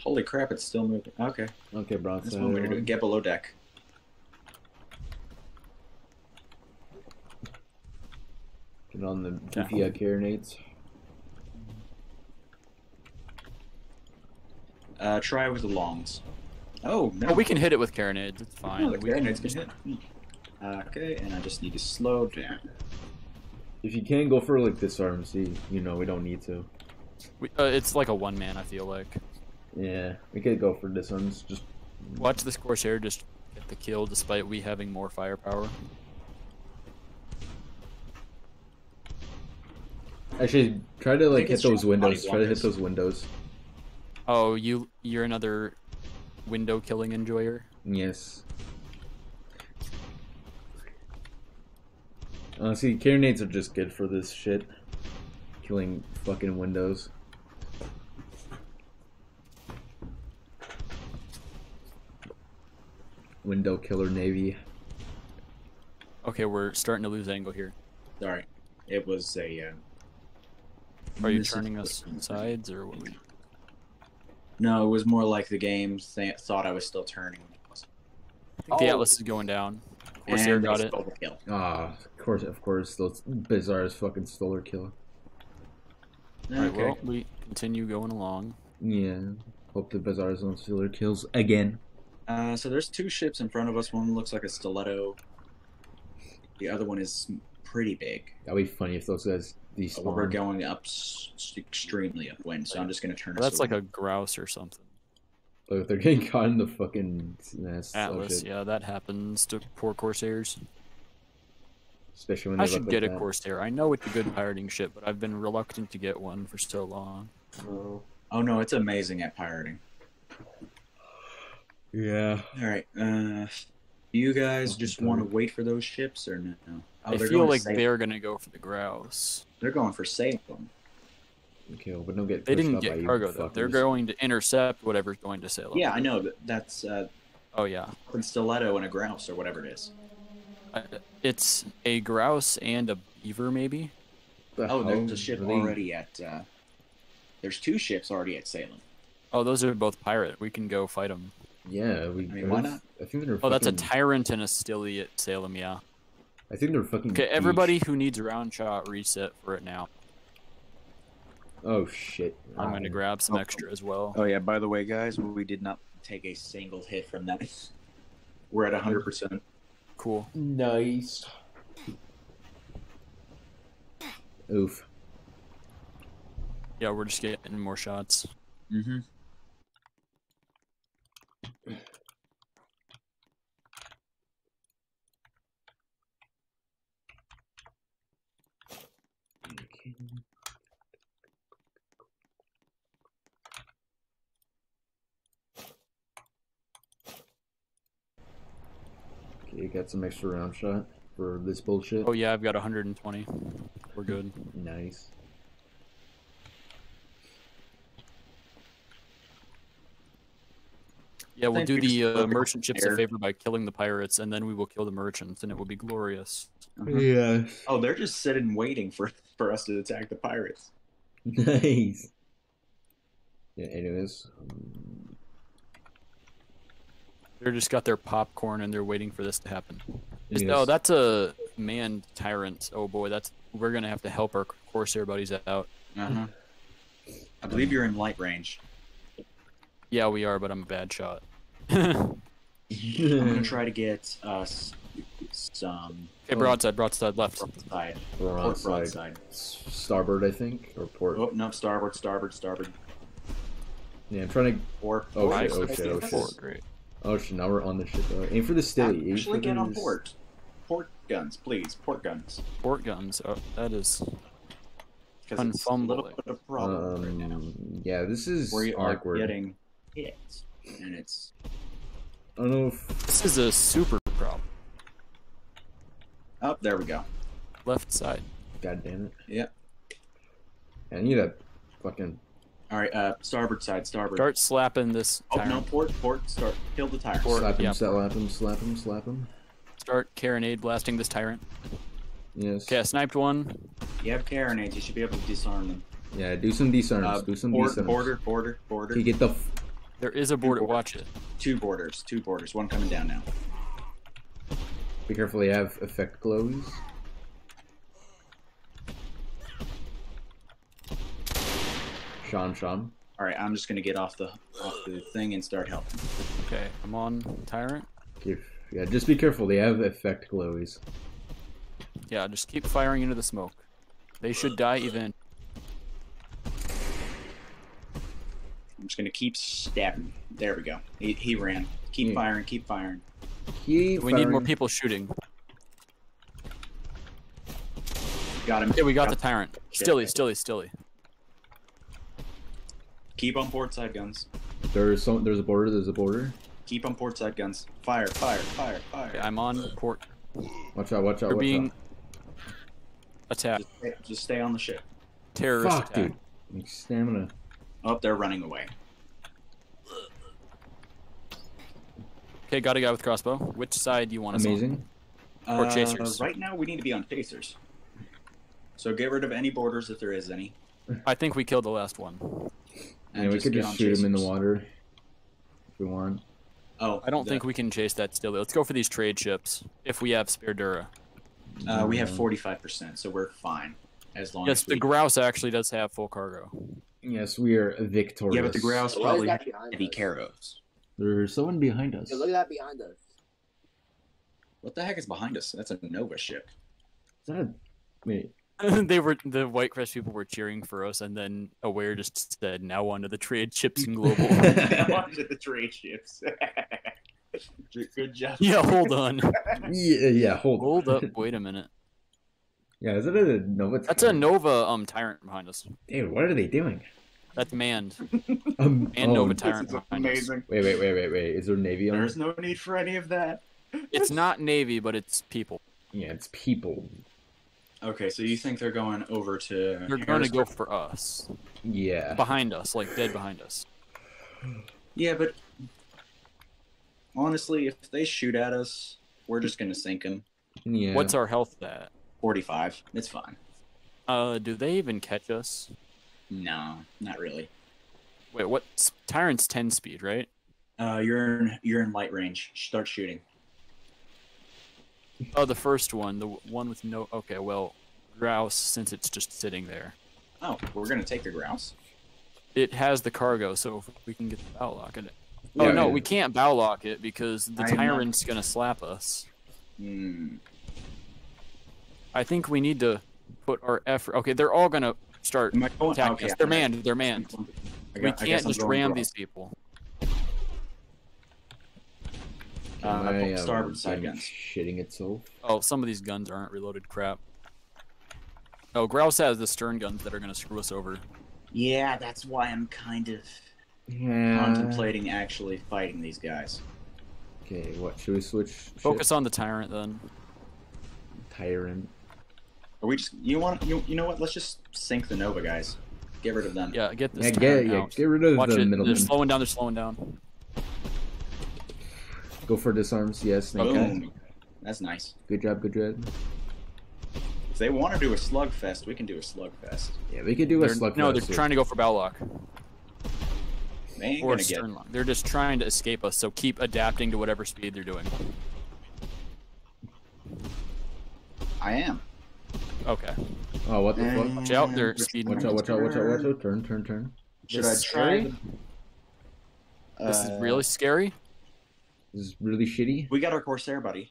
B: Holy crap! It's still moving. Okay,
D: Okay,
B: that's
D: broadside.
B: one way to do it. Get below deck.
D: Get on the
A: Yeah.
D: beefy carronades.
B: Uh, try with the longs. Oh no!
A: Oh, we can hit it with carronades. It's fine.
B: Oh, the
A: We can
B: grenades hit. Uh, okay, and I just need to slow down.
D: If you can go for like disarm, see, you know, we don't need to.
A: we- uh, it's like a one man. I feel like.
D: Yeah, we could go for this disarms. Just
A: Watch this Corsair just get the kill despite we having more firepower.
D: actually try to like hit those windows. Try to hit those windows.
A: Oh, you you're another window killing enjoyer.
D: Yes. Uh, see, carronades are just good for this shit. Killing fucking windows. Window killer navy.
A: Okay, we're starting to lose angle here.
B: Sorry, it was a. Uh,
A: Are you
B: this
A: turning us sides or what? we-
B: No, it was more like the game th- thought I was still turning.
A: I think the
C: Oh.
A: Atlas is going down. Corsair
B: and
A: got it.
B: stole kill.
D: Ah, of course, of course, those bizarres fucking stole our kill.
A: Alright,
B: Okay.
A: well, we continue going along.
D: Yeah. Hope the bizarres don't steal our kills again.
B: Uh, so there's two ships in front of us. One looks like a stiletto. The other one is pretty big.
D: That'd be funny if those guys
B: But we're going up s- extremely upwind, so I'm just gonna turn.
A: Well, that's like a grouse or something.
D: But if they're getting caught in the fucking nest, oh
A: Atlas,
D: shit.
A: yeah, that happens to poor Corsairs.
D: Especially when
A: I should get
D: like
A: a
D: that.
A: Corsair. I know it's a good pirating ship, but I've been reluctant to get one for so long.
B: Oh no, it's amazing at pirating.
D: Yeah.
B: All right. Uh, do you guys
D: Fucking
B: just want to wait for those ships or no? Oh,
A: I feel like
B: Salem.
A: they're gonna go for the grouse.
B: they're going for Salem.
D: Okay, well, but don't get
A: They didn't
D: up by
A: get cargo though. They're going to intercept whatever's going to Salem.
B: Yeah, I know. that That's uh,
A: Oh yeah.
B: a stiletto and a grouse or whatever it is.
A: Uh, It's a grouse and a beaver, maybe.
D: The
B: Oh, there's a ship
D: Are
B: already at. Uh, there's two ships already at Salem.
A: Oh, those are both pirate. We can go fight them.
D: Yeah, we.
B: I mean, why not?
D: I think they're.
A: Oh, that's a tyrant and a stilly at Salem. Yeah.
D: I think they're fucking.
A: Okay,
D: beach.
A: everybody who needs round shot reset for it now.
D: Oh shit!
A: I'm gonna grab some
B: Oh.
A: extra as well.
B: Oh yeah. By the way, guys, we did not take a single hit from that. We're at hundred percent.
A: Cool.
D: Nice. Oof.
A: Yeah, we're just getting more shots.
B: Mm-hmm.
D: Okay, got some extra round shot for this bullshit.
A: Oh yeah, I've got 120. We're good.
D: Nice.
A: Yeah, we'll do the uh, merchant ships a favor by killing the pirates, and then we will kill the merchants, and it will be glorious.
D: Yeah.
B: Oh, they're just sitting waiting for for us to attack the pirates.
D: Nice. Yeah. Anyways. um,
A: They're just got their popcorn and they're waiting for this to happen. Is-
D: Yes.
A: Oh, that's a manned tyrant. Oh boy, that's we're gonna have to help our corsair buddies out.
B: Uh-huh. I believe you're in light range.
A: Yeah, we are, but I'm a bad shot.
B: I'm gonna try to get us some
A: Okay, broadside, broadside, left.
B: broadside.
D: We're on
B: Port
D: side.
B: broadside.
D: Starboard, I think, or port.
B: Oh no, starboard, starboard, starboard.
D: Yeah, I'm trying to.
B: Or
D: Oh,
A: Right,
D: shit, oh,
A: so
D: oh,
A: forward. Great.
D: Oh shit! Now we're on the ship. Though. Aim for the stilly. Aim
B: Actually,
D: for
B: get on port. Port guns, please. Port guns.
A: Port guns. Oh, that is.
B: Because it's a little bit of a problem right now.
D: Um, yeah, this is
B: Where you are
D: awkward.
B: getting hit, and it's
D: I don't know if
A: This is a super problem.
B: oh, there we go.
A: Left side.
D: God damn it.
B: Yeah.
D: I need a fucking.
B: All right, uh, starboard side, starboard.
A: Start slapping this
B: Oh no, port, port, start. Kill the tires.
A: Port.
D: slap him,
A: yeah.
D: slap him, slap him, slap him.
A: Start carronade blasting this tyrant.
D: Yes.
A: Okay, I sniped one.
B: You have carronades. You should be able to disarm them.
D: Yeah, do some disarms.
B: Uh,
D: do some
B: port,
D: disarms.
B: border, border, border.
D: Okay, get the. F-
A: There is a border. Watch it.
B: Two borders. Two borders. One coming down now.
D: Be careful, they have effect glows. Sean, Sean.
B: All right, I'm just gonna get off the off the thing and start helping.
A: Okay, I'm on tyrant.
D: Keep, yeah, just be careful, they have effect glows.
A: Yeah, just keep firing into the smoke. They should die even.
B: I'm just gonna keep stabbing. There we go. He, he ran. Keep
D: Yeah.
B: firing. Keep firing.
D: Keep
A: We need more people shooting.
B: Got him.
A: Yeah, we got the tyrant.
B: Shit.
A: Stilly, stilly, stilly.
B: Keep on port side guns.
D: There's some. There's a border. There's a border.
B: Keep on port side guns. Fire! Fire! Fire! Fire!
A: Okay, I'm on port.
D: Watch out! Watch out!
A: We're
D: Watch
A: being
D: out!
A: attacked.
B: Just, stay- just stay on the ship.
A: Terrorist
D: Fuck,
A: attack.
D: dude. Stamina.
B: Oh, they're running away.
A: Okay, got a guy with crossbow. Which side do you want us on?
D: Amazing.
A: Or
B: Uh,
A: chasers.
B: Right now, we need to be on chasers. So get rid of any borders if there is any.
A: I think we killed the last one.
B: And
D: Yeah, we could
B: get
D: just
B: on
D: shoot him in the water if we want.
B: Oh,
A: I don't
B: the-
A: think we can chase that Stilly. Let's go for these trade ships if we have spare Dura.
B: Uh, we have
D: Mm.
B: 45%, so we're fine. As long
A: Yes,
B: as
A: the
B: we...
A: grouse actually does have full cargo.
D: Yes, we are victorious.
B: Yeah, but the grouse
C: Why is
B: probably
C: that
B: have
C: behind
B: heavy
C: us?
B: carros.
D: There's someone behind us.
C: Dude, look at that behind us.
B: What the heck is behind us? That's a Nova ship.
D: Is that a... Wait.
A: they were the White Crest people were cheering for us, and then Aware just said, "Now onto the trade ships and global."
B: Onto the trade ships. Good job.
A: yeah, hold on,
D: Yeah, yeah. Hold.
A: hold up, wait a minute.
D: yeah, is it a Nova?
A: That's a Nova um tyrant behind us.
D: Dude, what are they doing?
A: That's manned
D: Um,
A: and
D: oh,
A: Nova
B: This
A: tyrant
B: is
A: behind us.
B: amazing.
D: Wait, wait, wait, wait, wait. Is there Navy on?
B: There's no need for any of that.
A: It's not Navy, but it's people.
D: Yeah, it's people.
B: Okay, so you think they're going over to?
A: They're going to go for us,
D: Yeah.
A: behind us, like dead behind us.
B: Yeah, but honestly, if they shoot at us, we're just gonna sink them.
D: Yeah.
A: What's our health at?
B: Forty-five. It's fine.
A: Uh, do they even catch us?
B: No, not really.
A: Wait, what? Tyrant's ten speed, right?
B: Uh, you're in you're in light range. Start shooting.
A: Oh, the first one, the one with no. Okay, well, grouse since it's just sitting there.
B: Oh, we're gonna take the grouse.
A: It has the cargo, so if we can get the bow lock in it.
D: Yeah,
A: oh no,
D: yeah.
A: we can't bow lock it because the
B: I
A: tyrant's gonna slap us.
B: Hmm.
A: I think we need to put our effort. Okay, they're all gonna start
B: Am I going?
A: attacking
B: okay,
A: us. They're manned. They're manned. We
B: got- guess
A: can't just ram these people.
B: Uh,
D: My,
B: both
D: uh,
B: starboard side
D: gun
B: guns.
D: Shitting itself.
A: Oh, some of these guns aren't reloaded. Crap. Oh, grouse has the stern guns that are gonna screw us over.
B: Yeah, that's why I'm kind of
D: Yeah.
B: contemplating actually fighting these guys.
D: Okay, what should we switch? ship?
A: Focus on the tyrant then.
D: Tyrant.
B: Are we just you want you you know what? Let's just sink the Nova guys. Get rid of them.
A: Yeah, get this
D: Yeah, get
A: tyrant
D: yeah,
A: out.
D: get rid of
A: Watch
D: the
A: it.
D: middleman.
A: They're slowing down. They're slowing down.
D: Go for disarms. Yes, thank you.
B: Boom. That's nice.
D: Good job, good job.
B: If they want to do a slugfest, we can do a slugfest.
D: Yeah, we could do a
A: They're-
D: slug.
A: no, they're
D: fest,
A: trying to go for bow lock
B: They ain't
A: or
B: gonna get.
A: They're just trying to escape us. So keep adapting to whatever speed they're doing.
B: I am.
A: Okay.
D: Oh, what the fuck?
A: Watch out, they're speeding.
D: Watch out, watch out, watch out, watch out. Turn, turn, turn.
B: Should
A: This
B: I
A: is
B: try?
A: scary?
B: the-
A: This
B: Uh,
A: is really scary.
D: This is really shitty.
B: We got our Corsair buddy.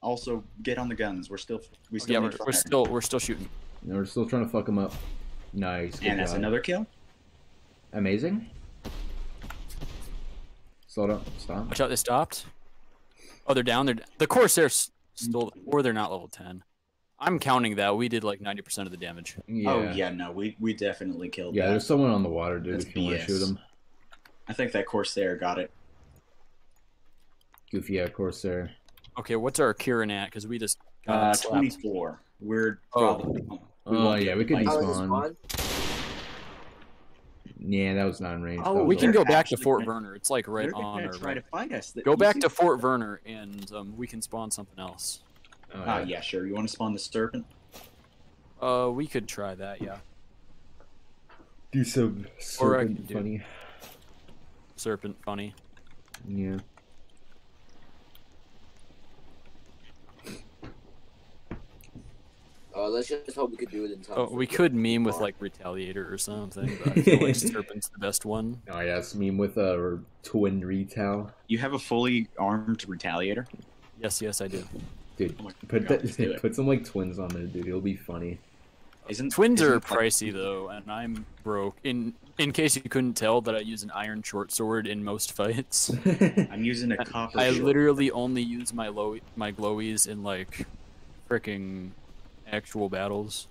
B: Also, get on the guns. We're still we still
A: yeah, we're, we're still we're still shooting.
D: No, we're still trying to fuck him up. Nice. Good
B: and that's another kill.
D: Amazing. Slow down. Stop.
A: Watch out, they stopped. Oh, they're down. They're the Corsairs still, or they're not level ten. I'm counting that. We did like 90% of the damage.
D: Yeah.
B: Oh yeah, no, we we definitely killed.
D: Yeah,
B: that.
D: there's someone on the water, dude.
B: That's
D: if you want to shoot him.
B: I think that Corsair got it.
D: Goofy, yeah, Corsair.
A: Okay, what's our Kieran at? Because we just got
B: Uh, 24. We're
A: Oh.
B: probably.
D: Oh,
B: won't
D: yeah, we could
B: the
C: How
B: mice.
C: is
D: Despawn.
C: spawn?
D: Yeah, that was non range.
A: Oh, we can go back to Fort
B: gonna-
A: Verner. It's like right
B: They're
A: on
B: gonna try
A: right.
B: to fight us.
A: Go back to Fort Verner and um, we can spawn something else.
D: Oh,
B: Ah, yeah, sure. You want to spawn the serpent?
A: Uh, we could try that. Yeah.
D: Do some serpent
A: can do-
D: funny.
A: serpent funny.
D: Yeah.
C: Uh, let's just hope we could do it in time.
A: Oh, we could meme with like Retaliator or something, but I feel like serpent's the best one.
D: Oh yeah, it's meme with a twin retail.
B: You have a fully armed retaliator.
A: Yes, yes, I do.
D: Dude,
B: Oh
D: put
B: God, let's do
D: that, put some like twins on there, dude. It'll be funny.
B: Isn't
A: Twins
B: isn't
A: are
B: like-
A: pricey though, and I'm broke. In in case you couldn't tell, that I use an iron short sword in most fights.
B: I'm using a copper.
A: I
B: shield.
A: literally only use my low my glowies in like freaking actual battles.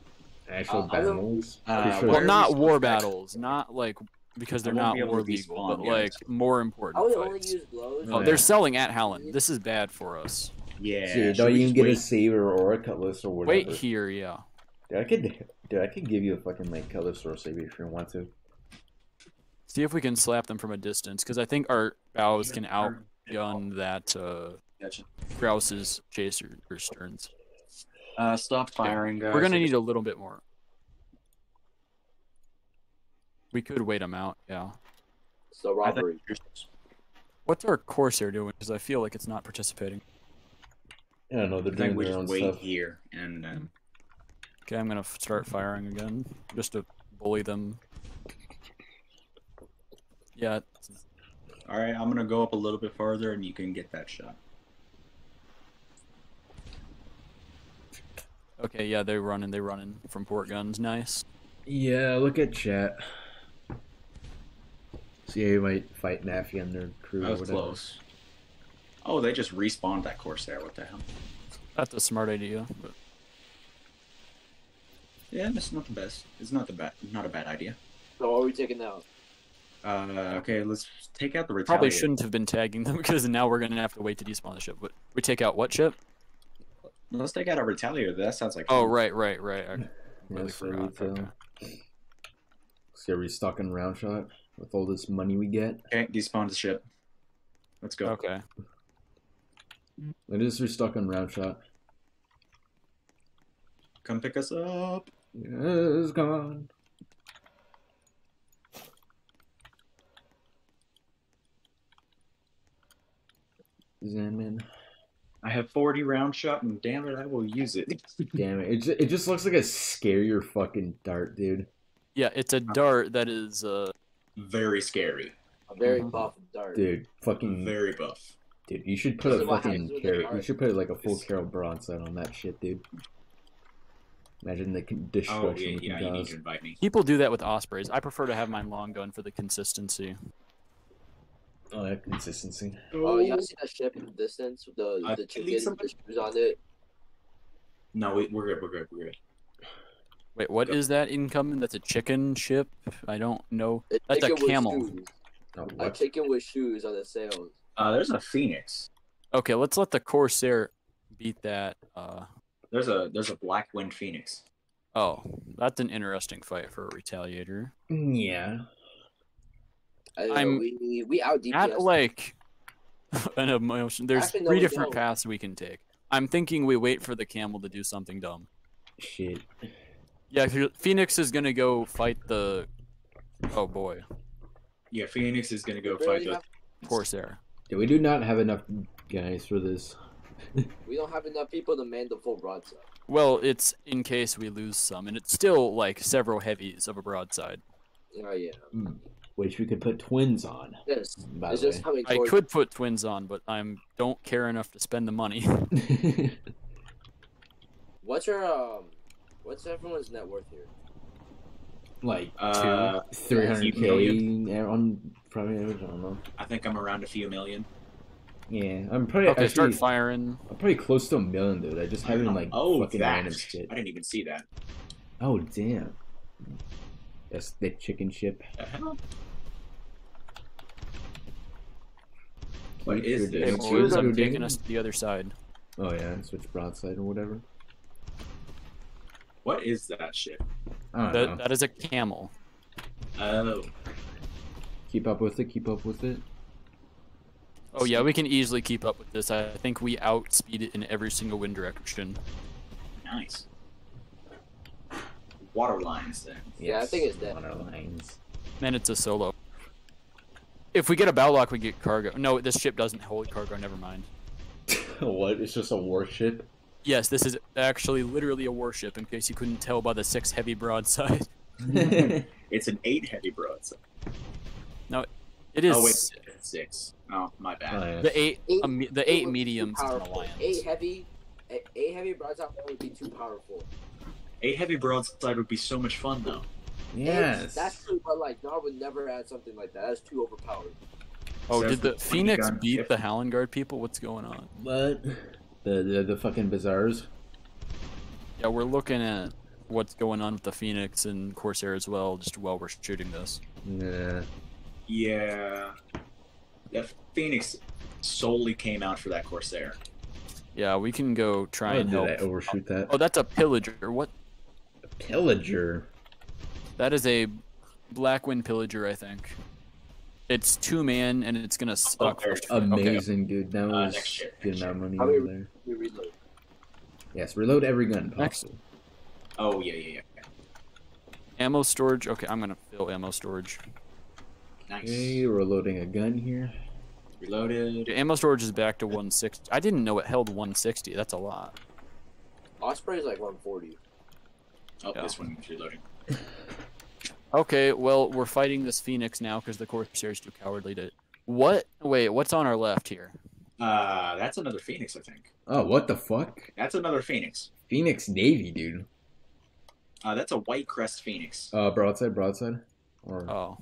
D: Actual
C: Uh,
D: battles.
B: Uh,
D: sure
A: Well, not
B: we
A: war
B: supposed to
A: battles, not like because they're
B: won't
A: not
B: be
A: war
B: to
A: legal, but
B: yeah.
A: like more
C: I
A: important
C: would only use glows.
A: Oh,
D: Yeah.
A: they're selling at Howland. This is bad for us.
B: Yeah.
D: Dude, don't
B: we
D: even
B: just
D: get a saber or a cutlass or whatever.
A: Wait here, yeah.
D: Dude, I could, dude, I could give you a fucking like cutlass or a saber if you want to.
A: See if we can slap them from a distance, because I think our bows can outgun that uh,
B: Gotcha.
A: Grouse's chaser or Stearns.
B: Uh, stop firing, guys.
A: We're gonna need a little bit more. We could wait them out, yeah.
C: So the robbery.
A: What's our Corsair doing? Because I feel like it's not participating.
D: Yeah, don't. They're
B: I
D: doing
B: think we
D: their own
B: just wait
D: stuff.
B: here and um,
A: Okay, I'm gonna start firing again, just to bully them. Yeah,
B: all right. I'm gonna go up a little bit farther, and you can get that shot.
A: Okay, yeah, they're running, they're running from port guns. Nice.
D: Yeah, look at chat. See, how you might fight Nafi and their crew
B: That
D: or
B: was
D: whatever.
B: close. Oh, they just respawned that Corsair. What the hell?
A: That's a smart idea. But
B: Yeah, it's not the best. It's not the bad, not a bad idea.
C: So what are we taking out?
B: Uh, okay, let's take out the retaliator.
A: probably shouldn't have been tagging them because now we're gonna have to wait to despawn the ship. But we take out what ship?
B: Let's take out a retaliator. That sounds like.
A: Oh,
B: fun.
A: right, right, right. I
D: Yeah,
A: really
D: so
A: forgot.
D: retail.
A: Okay.
D: So are we stuck in round shot with all this money we get?
B: Okay, despawn the ship. Let's go.
A: Okay.
D: It is we're stuck on round shot.
B: Come pick us up.
D: Yeah, it's gone. Zaman.
B: I have 40 round shot, and damn it, I will use it.
D: Damn it. It just, it just looks like a scarier fucking dart, dude.
A: Yeah, it's a dart that is. uh
B: Very scary.
C: A very
A: Mhm.
C: buff dart.
D: Dude, fucking.
B: Very buff.
D: Dude, you should put a fucking
C: happens
D: carrot. You should put like a full
B: It's-
D: Carol broadside on that shit, dude. Imagine the con-
B: Oh, yeah, yeah, you need to invite me.
A: People do that with ospreys. I prefer to have mine long gun for the consistency.
D: Oh, that consistency.
C: Oh, y'all see that ship in the distance with the
B: I
C: the
B: think
C: chicken,
B: somebody-
C: the shoes on it?
B: No, we, we're good, we're good, we're good.
A: Wait, what is that incoming? That's a chicken ship? I don't know.
C: A
A: That's a
C: chicken with
A: camel.
C: shoes.
D: Oh,
C: A chicken with shoes on the sails.
B: Uh, there's a Phoenix.
A: Okay, let's let the Corsair beat that. Uh,
B: There's a there's a Black Wind Phoenix.
A: oh, that's an interesting fight for a Retaliator.
D: Yeah.
C: I don't know,
A: I'm- uh,
C: we we out DPS.
A: At like an emotion, there's
C: Actually, no,
A: three different
C: don't.
A: paths we can take. I'm thinking we wait for the camel to do something dumb.
D: Shit.
A: Yeah, 'cause Phoenix is gonna go fight the. Oh boy,
B: Yeah, Phoenix is gonna go
C: We
B: fight
C: already
B: the.
C: have-
A: Corsair.
D: Yeah, we do not have enough guys for this.
C: we don't have enough people to man the full broadside.
A: Well, it's in case we lose some, and it's still like several heavies of a broadside.
C: Oh yeah. Hmm.
D: Which we could put twins on.
C: Yes.
D: By
C: It's
D: the
C: just coming
A: I could put twins on, but I'm don't care enough to spend the money.
C: What's your um what's everyone's net worth here?
D: like
B: Uh,
D: 300k on probably. I don't know.
B: I think I'm around a few million.
D: Yeah, I'm probably
A: okay, start firing.
D: I'm probably close to a million, dude. I just haven't like
B: oh,
D: fucking
B: that.
D: random shit.
B: I didn't even see that.
D: Oh damn. That's the chicken ship.
B: The hell? What is this?
D: It's
A: well, ends up
D: weird,
A: taking us to the other side.
D: Oh yeah, switch broadside or whatever.
B: What is that shit?
D: I don't
A: That,
D: know.
A: that is a camel.
B: Oh,
D: Keep up with it. Keep up with it.
A: Oh yeah, we can easily keep up with this. I think we outspeed it in every single wind direction.
B: nice. Water lines then.
C: Yeah, I think it's dead.
D: On our lines.
A: Man, it's a solo. If we get a battle lock, we get cargo. No, this ship doesn't hold cargo. Never mind.
D: what? It's just a warship.
A: Yes, this is actually literally a warship. In case you couldn't tell by the six heavy broadside.
B: It's an eight heavy broadside.
A: No, it is
B: Oh wait, six. Oh my bad.
D: Oh, yeah.
A: the eight.
C: Eight-
A: Um, the
C: It
A: eight
C: would be too
A: mediums is an alliance.
C: Eight heavy, eight, eight heavy broadside would be too powerful.
B: Eight heavy broadside would be so much fun though.
D: Yes.
C: Eight- that's true, but like Nar would never add something like that. That's too overpowered.
A: Oh,
B: Says
A: did the
B: the
A: Phoenix
B: gun
A: beat the Hallengard people? What's going on?
D: What? The, the the fucking bazaars.
A: Yeah, we're looking at what's going on with the Phoenix and Corsair as well, just while we're shooting this.
D: Yeah.
B: Yeah. That Phoenix solely came out for that Corsair.
A: Yeah, we can go try
D: Oh,
A: and
D: did
A: help.
D: I overshoot that?
A: Oh, that's a pillager. What?
D: A pillager.
A: That is a Blackwind pillager, I think. It's two man and it's gonna suck.
B: there.
A: first fight. Okay.
D: Amazing, dude. That
B: Uh,
D: was
B: next ship,
D: good amount of money
C: How many-
D: over there.
C: We reload.
D: Yes, reload every gun
A: Next.
B: Oh yeah, yeah, yeah.
A: Ammo storage. Okay, I'm gonna fill ammo storage.
B: Nice.
D: Okay, reloading a gun here.
B: Reloaded.
A: Yeah, ammo storage is back to 160. I didn't know it held 160. That's a lot.
C: Osprey is like 140.
B: Oh,
A: Yeah.
B: this one's reloading.
A: Okay, well we're fighting this Phoenix now because the Corsair is too cowardly to. What? Wait, what's on our left here?
B: Uh, that's another Phoenix, I think.
D: Oh, what the fuck?
B: That's another Phoenix.
D: Phoenix Navy, dude.
B: Uh, that's a White Crest Phoenix.
D: Uh, broadside, broadside. Or
A: Oh,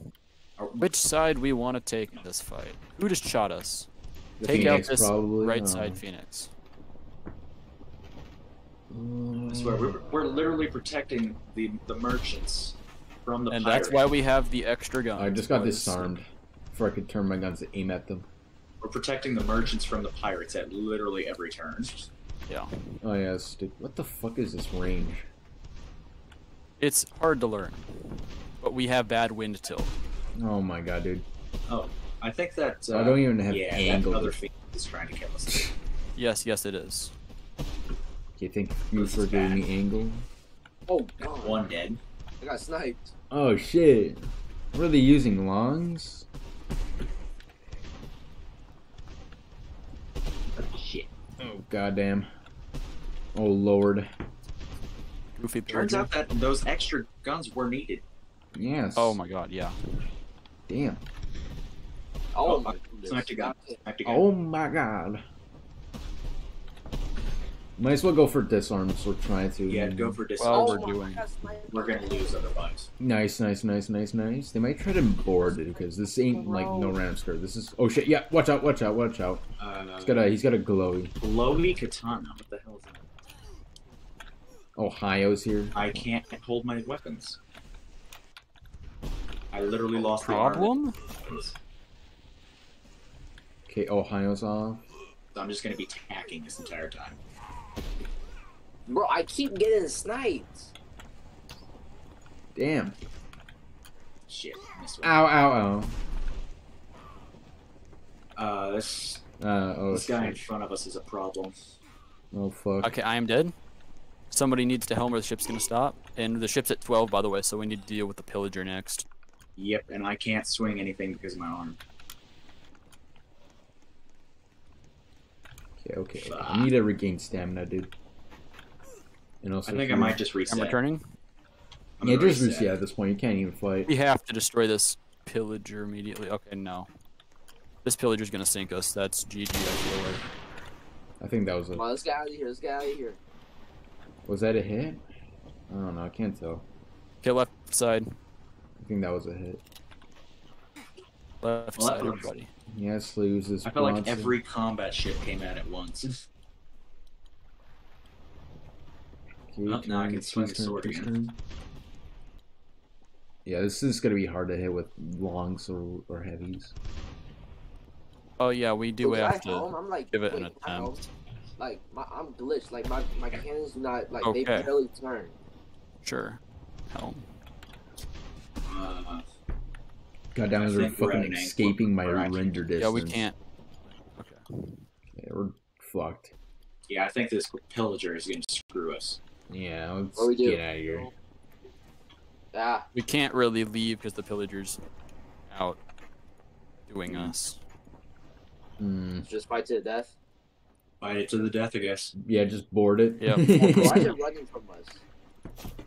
A: which side we want to take in this fight? Who just shot us?
D: the
A: Take
D: Phoenix,
A: out this
D: probably.
A: right
D: uh,
A: side Phoenix.
B: I swear, we're, we're literally protecting the the merchants from the
A: And
B: pirates.
A: that's why we have the extra guns.
D: I just got disarmed before I could turn my guns to aim at them.
B: We're protecting the merchants from the pirates at literally every turn.
A: Yeah,
D: Oh yes, dude. What the fuck is this range?
A: it's hard to learn, but we have bad wind tilt.
D: Oh my god, dude.
B: Oh, I think that. Uh,
D: I don't even have
B: yeah,
D: angle.
B: that other Phoenix is trying to kill us.
A: Yes, yes, it is.
D: Okay, thank you
B: This
D: for
B: is
D: giving me angle.
C: Oh god,
B: One dead.
C: I got sniped.
D: Oh shit. What are they using? Longs?
B: Oh, shit.
D: Oh goddamn. Oh lord.
A: Goofy
B: Turns out that those extra guns were needed.
D: Yes.
A: Oh my god, yeah.
D: damn.
C: Oh,
B: Oh,
C: my
B: fuck.
C: goodness.
B: Sniped a gun.
C: That's it.
B: I have to go.
D: Oh my god. Might as well go for disarms. We're trying to.
B: Yeah, go for dis.
A: Well, we're doing-
B: We're gonna lose otherwise.
D: Nice, nice, nice, nice, nice. They might try to board it because this ain't like no random skirt. This is. Oh shit! Yeah, watch out! Watch out! Watch out!
B: Uh,
D: He's got a. He's got a glowy.
B: glowy katana. What the hell is that?
D: Ohio's here.
B: I can't hold my weapons. I literally lost the arm.
A: Problem?
D: Okay, Ohio's off.
B: So I'm just gonna be tacking this entire time.
C: Bro, I keep getting sniped.
D: Damn.
B: Shit. Missed one.
D: Ow! Ow!
B: Uh, this
D: Ow! Uh, oh
B: this guy in front of us is a problem.
D: Oh fuck.
A: Okay, I am dead. Somebody needs to helm or the ship's gonna stop. And the ship's at 12, by the way, so we need to deal with the pillager next.
B: Yep, and I can't swing anything because of my arm.
D: Okay, okay. okay. I need to regain stamina, dude. And also.
B: I think I might just reset.
A: I'm returning.
B: I'm
D: Yeah, just
B: reset.
D: reset at this point. You can't even fight.
A: We have to destroy this pillager immediately. Okay, no. This pillager's gonna sink us. That's GG, I feel like.
D: I think that was
C: Come
D: a.
C: on, let's get out of here. Let's get out of here.
D: Was that a hit? I don't know. I can't tell.
A: Okay, left side.
D: I think that was a hit.
A: Left
B: Well,
A: side,
B: works.
A: everybody.
D: Yes, loses.
B: I felt like every combat ship came out at once. Oh, now I can swing
D: please
B: the sword again.
D: Yeah, this is gonna be hard to hit with longs or, or heavies.
A: Oh yeah, we do
C: Look,
A: have to.
C: I'm like,
A: give it an
C: wait,
A: attempt.
C: Like my, I'm glitched. Like my my cannons do not like they barely turn.
A: Sure. Helm.
B: Uh,
D: God damn it, they're
B: think we're
D: fucking escaping my
B: where
D: render distance.
A: Yeah, we can't. Okay.
D: Yeah, we're fucked.
B: yeah, I think this pillager is gonna screw us.
D: Yeah, let's
C: What we do?
D: get out of here.
C: Yeah.
A: We can't really leave because the pillager's out. doing us.
D: Mm,
C: Just fight to the death.
B: Fight it to the death, I guess.
D: yeah, just board it.
A: Yeah,
C: Why is it running from us?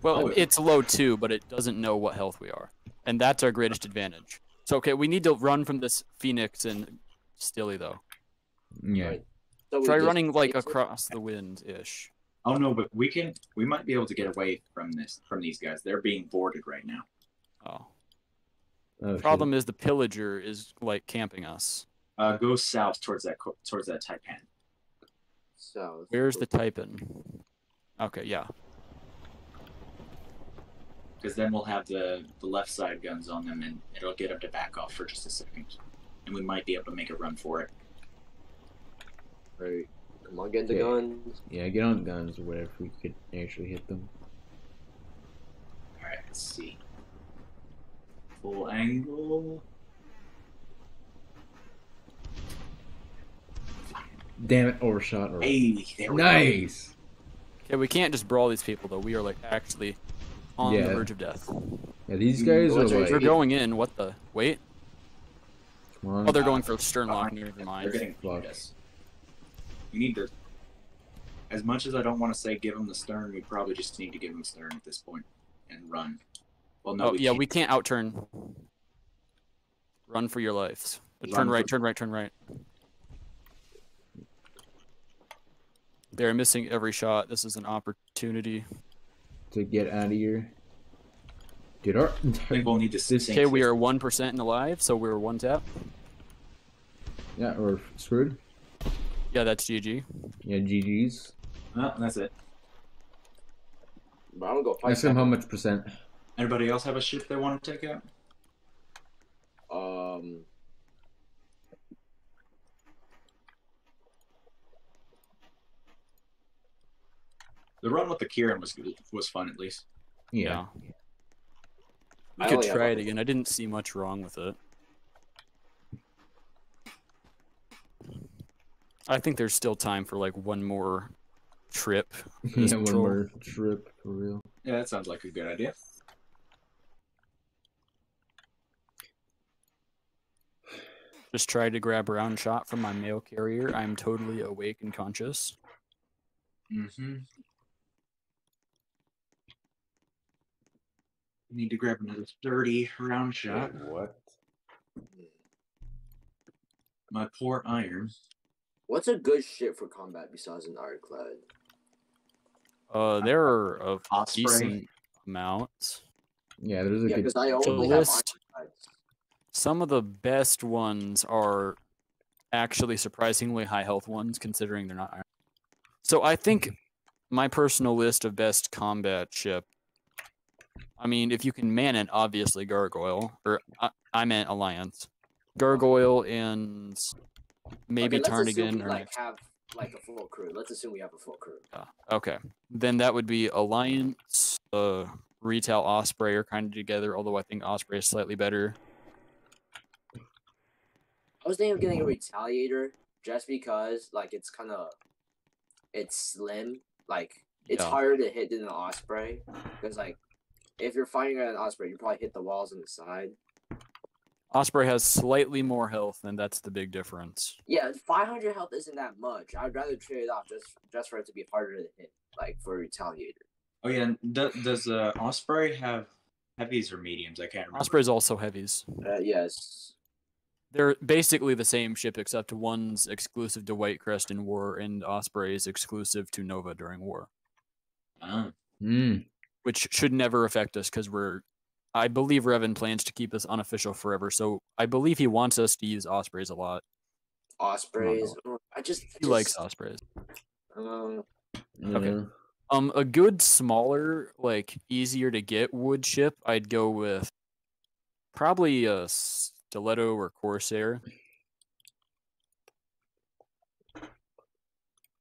A: Well,
B: Oh,
A: it's low too, but it doesn't know what health we are, and that's our greatest advantage. So okay, we need to run from this phoenix and Stilly though.
D: yeah.
C: Right. So
A: Try running like
C: fight it?
A: across the wind ish.
B: Oh no, but we can. We might be able to get away from this from these guys. They're being boarded right now.
A: Oh,
D: Oh, shit.
A: problem is the pillager is like camping us.
B: Uh, go south towards that towards that Taipan.
C: So
A: Where's the Taipan? Okay, yeah.
B: Because then we'll have the the left side guns on them, and it'll get them to back off for just a second, and we might be able to make a run for it.
C: Right. Come on, get the
D: Yeah.
C: guns.
D: Yeah, get on guns or whatever. if We could actually hit them.
B: All right, let's see. Full angle.
D: Damn it, overshot. Or...
B: Hey, there we go.
D: Nice.
A: Okay, we can't just brawl these people though. We are like actually on
D: Yeah.
A: the verge of death.
D: Yeah, these guys are
C: What's your
A: They're going in. What the? Wait.
D: Come on.
A: Oh, they're going for Sternlock.
B: Behind-
A: Never
B: They're
A: mind.
B: getting
D: Fuck.
B: us. We need to. As much as I don't want to say give them the stern, we probably just need to give them the stern at this point and run. Well, no,
A: Oh
B: we
A: yeah,
B: can't.
A: we can't outturn. Run for your lives. But turn right, turn right, turn right. They're missing every shot. This is an opportunity.
D: To get out of here. Dude, our
B: I think we'll need to sink
A: Okay, we are one percent in alive, so we're one tap.
D: yeah, we're screwed.
A: Yeah, that's GG.
D: Yeah, GG's.
B: Oh, that's it.
C: But I'm gonna go fight.
D: Ask him how much percent.
B: Anybody else have a ship they want to take out?
C: Um.
B: The run with the Kieran was good, was fun at least.
D: Yeah.
A: We
C: I
A: could try it again. I didn't see much wrong with it. I think there's still time for like one more trip.
D: Yeah,
A: This
D: one more trip for real.
B: Yeah, that sounds like a good idea.
A: Just tried to grab a round shot from my mail carrier. I'm totally awake and conscious.
B: Mm-hmm. Need to grab another 30 round shot.
D: What?
B: My poor iron.
C: What's a good ship for combat besides an ironclad?
A: Uh, there are a
B: Osprey.
A: decent amount.
D: Yeah, there's a
C: Yeah,
D: good.
C: I only have
A: list, some of the best ones are actually surprisingly high health ones, considering they're not iron. So I think my personal list of best combat ship. I mean, if you can man it, obviously Gargoyle, or I, I meant Alliance, Gargoyle and maybe
C: okay, let's assume
A: Ptarmigan
C: we,
A: or
C: like have like a full crew. Let's assume we have a full crew.
A: Yeah, Okay, then that would be Alliance, uh, Retail, Osprey are kind of together. Although I think Osprey is slightly better.
C: I was thinking of getting a retaliator just because like it's kind of it's slim. Like it's
A: Yeah.
C: harder to hit than an osprey because like if you're fighting an osprey, you probably hit the walls on the side.
A: Osprey has slightly more health, and that's the big difference.
C: Yeah, 500 health isn't that much. I'd rather trade it off just just for it to be harder to hit, like for a retaliator.
B: Oh yeah, and do, does uh, Osprey have heavies or mediums? I can't remember.
A: Osprey's also heavies.
C: Uh, yes.
A: They're basically the same ship, except one's exclusive to Whitecrest in war, and Osprey is exclusive to Nova during war,
B: Ah,
D: Mm.
A: Which should never affect us because we're. I believe Revan plans to keep us unofficial forever, so I believe he wants us to use Ospreys a lot.
C: Ospreys. uh, I just
A: He likes Ospreys.
C: Um,
A: Okay.
D: Yeah.
A: Um, a good smaller, like easier to get wood ship, I'd go with probably a stiletto or corsair.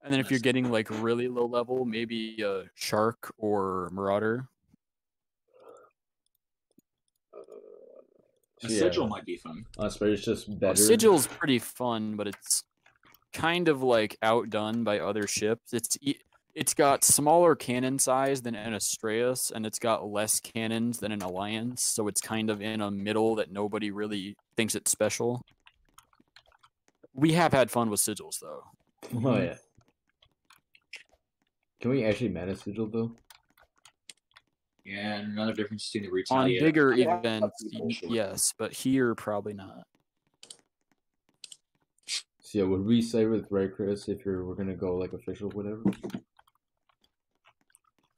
A: And then if you're getting like really low level, maybe a shark or marauder.
C: uh,
B: a
D: Yeah.
B: sigil might be fun.
D: I suppose it's just
A: Well,
D: better.
A: Sigil's pretty fun, but it's kind of like outdone by other ships. It's e- it's got smaller cannon size than an Astraeus, and it's got less cannons than an Alliance, so it's kind of in a middle that nobody really thinks it's special. We have had fun with sigils though.
D: Oh yeah. Can we actually mana sigil though?
B: Yeah, and another difference between the
A: On bigger
C: Yeah,
A: events,
C: that's
A: y-
C: bullshit.
A: yes, but here probably not.
D: So yeah, would we say with Ray Chris if you're we're gonna go like official whatever?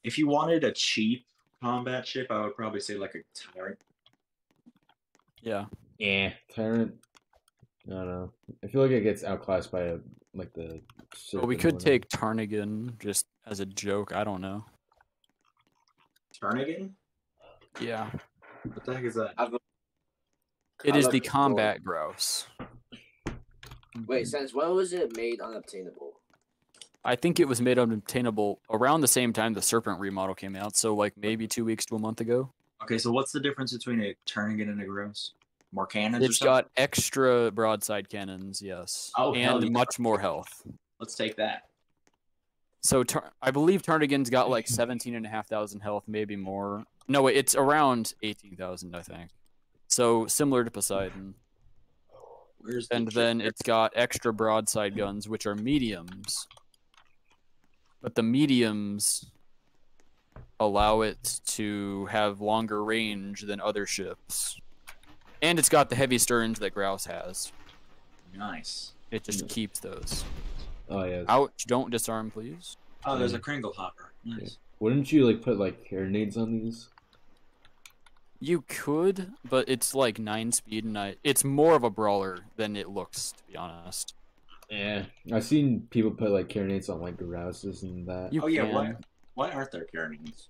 B: If you wanted a cheap combat ship, I would probably say like a tyrant.
A: Yeah.
D: Yeah. Tyrant. I don't know. I feel like it gets outclassed by a like the.
A: Well, we could
D: one.
A: take Ptarmigan just as a joke. I don't know.
B: Ptarmigan?
A: Yeah.
B: What the heck is that?
A: It
C: I
A: is
C: love
A: the
C: the
A: combat grouse.
C: Wait, mm-hmm. since when was it made unobtainable?
A: I think it was made unobtainable around the same time the Serpent remodel came out, so like maybe two weeks to a month ago.
B: Okay, so what's the difference between a Ptarmigan and a Grouse? More cannons or
A: It's
B: something?
A: got extra broadside cannons, yes,
B: Oh, hell
A: and
B: yeah.
A: much more health.
B: Let's take that.
A: So I believe Ptarmigan's got like seventeen and a half thousand health, maybe more. No, wait, it's around eighteen thousand, I think. So similar to Poseidon,
B: Where's
A: and
B: chip
A: then it's got extra broadside guns, which are mediums. But the mediums allow it to have longer range than other ships, and it's got the heavy sterns that Grouse has.
B: nice.
A: It just keeps those.
D: Oh yeah.
A: Ouch! Don't disarm, please.
B: Oh, there's a Kringle hopper. Nice.
D: Wouldn't you like put like carronades on these?
A: You could, but it's like nine speed, and I. It's more of a brawler than it looks, to be honest.
D: Yeah. I've seen people put like carronades on like rouses and that.
A: You
B: oh yeah,
A: can.
B: why why aren't there carronades?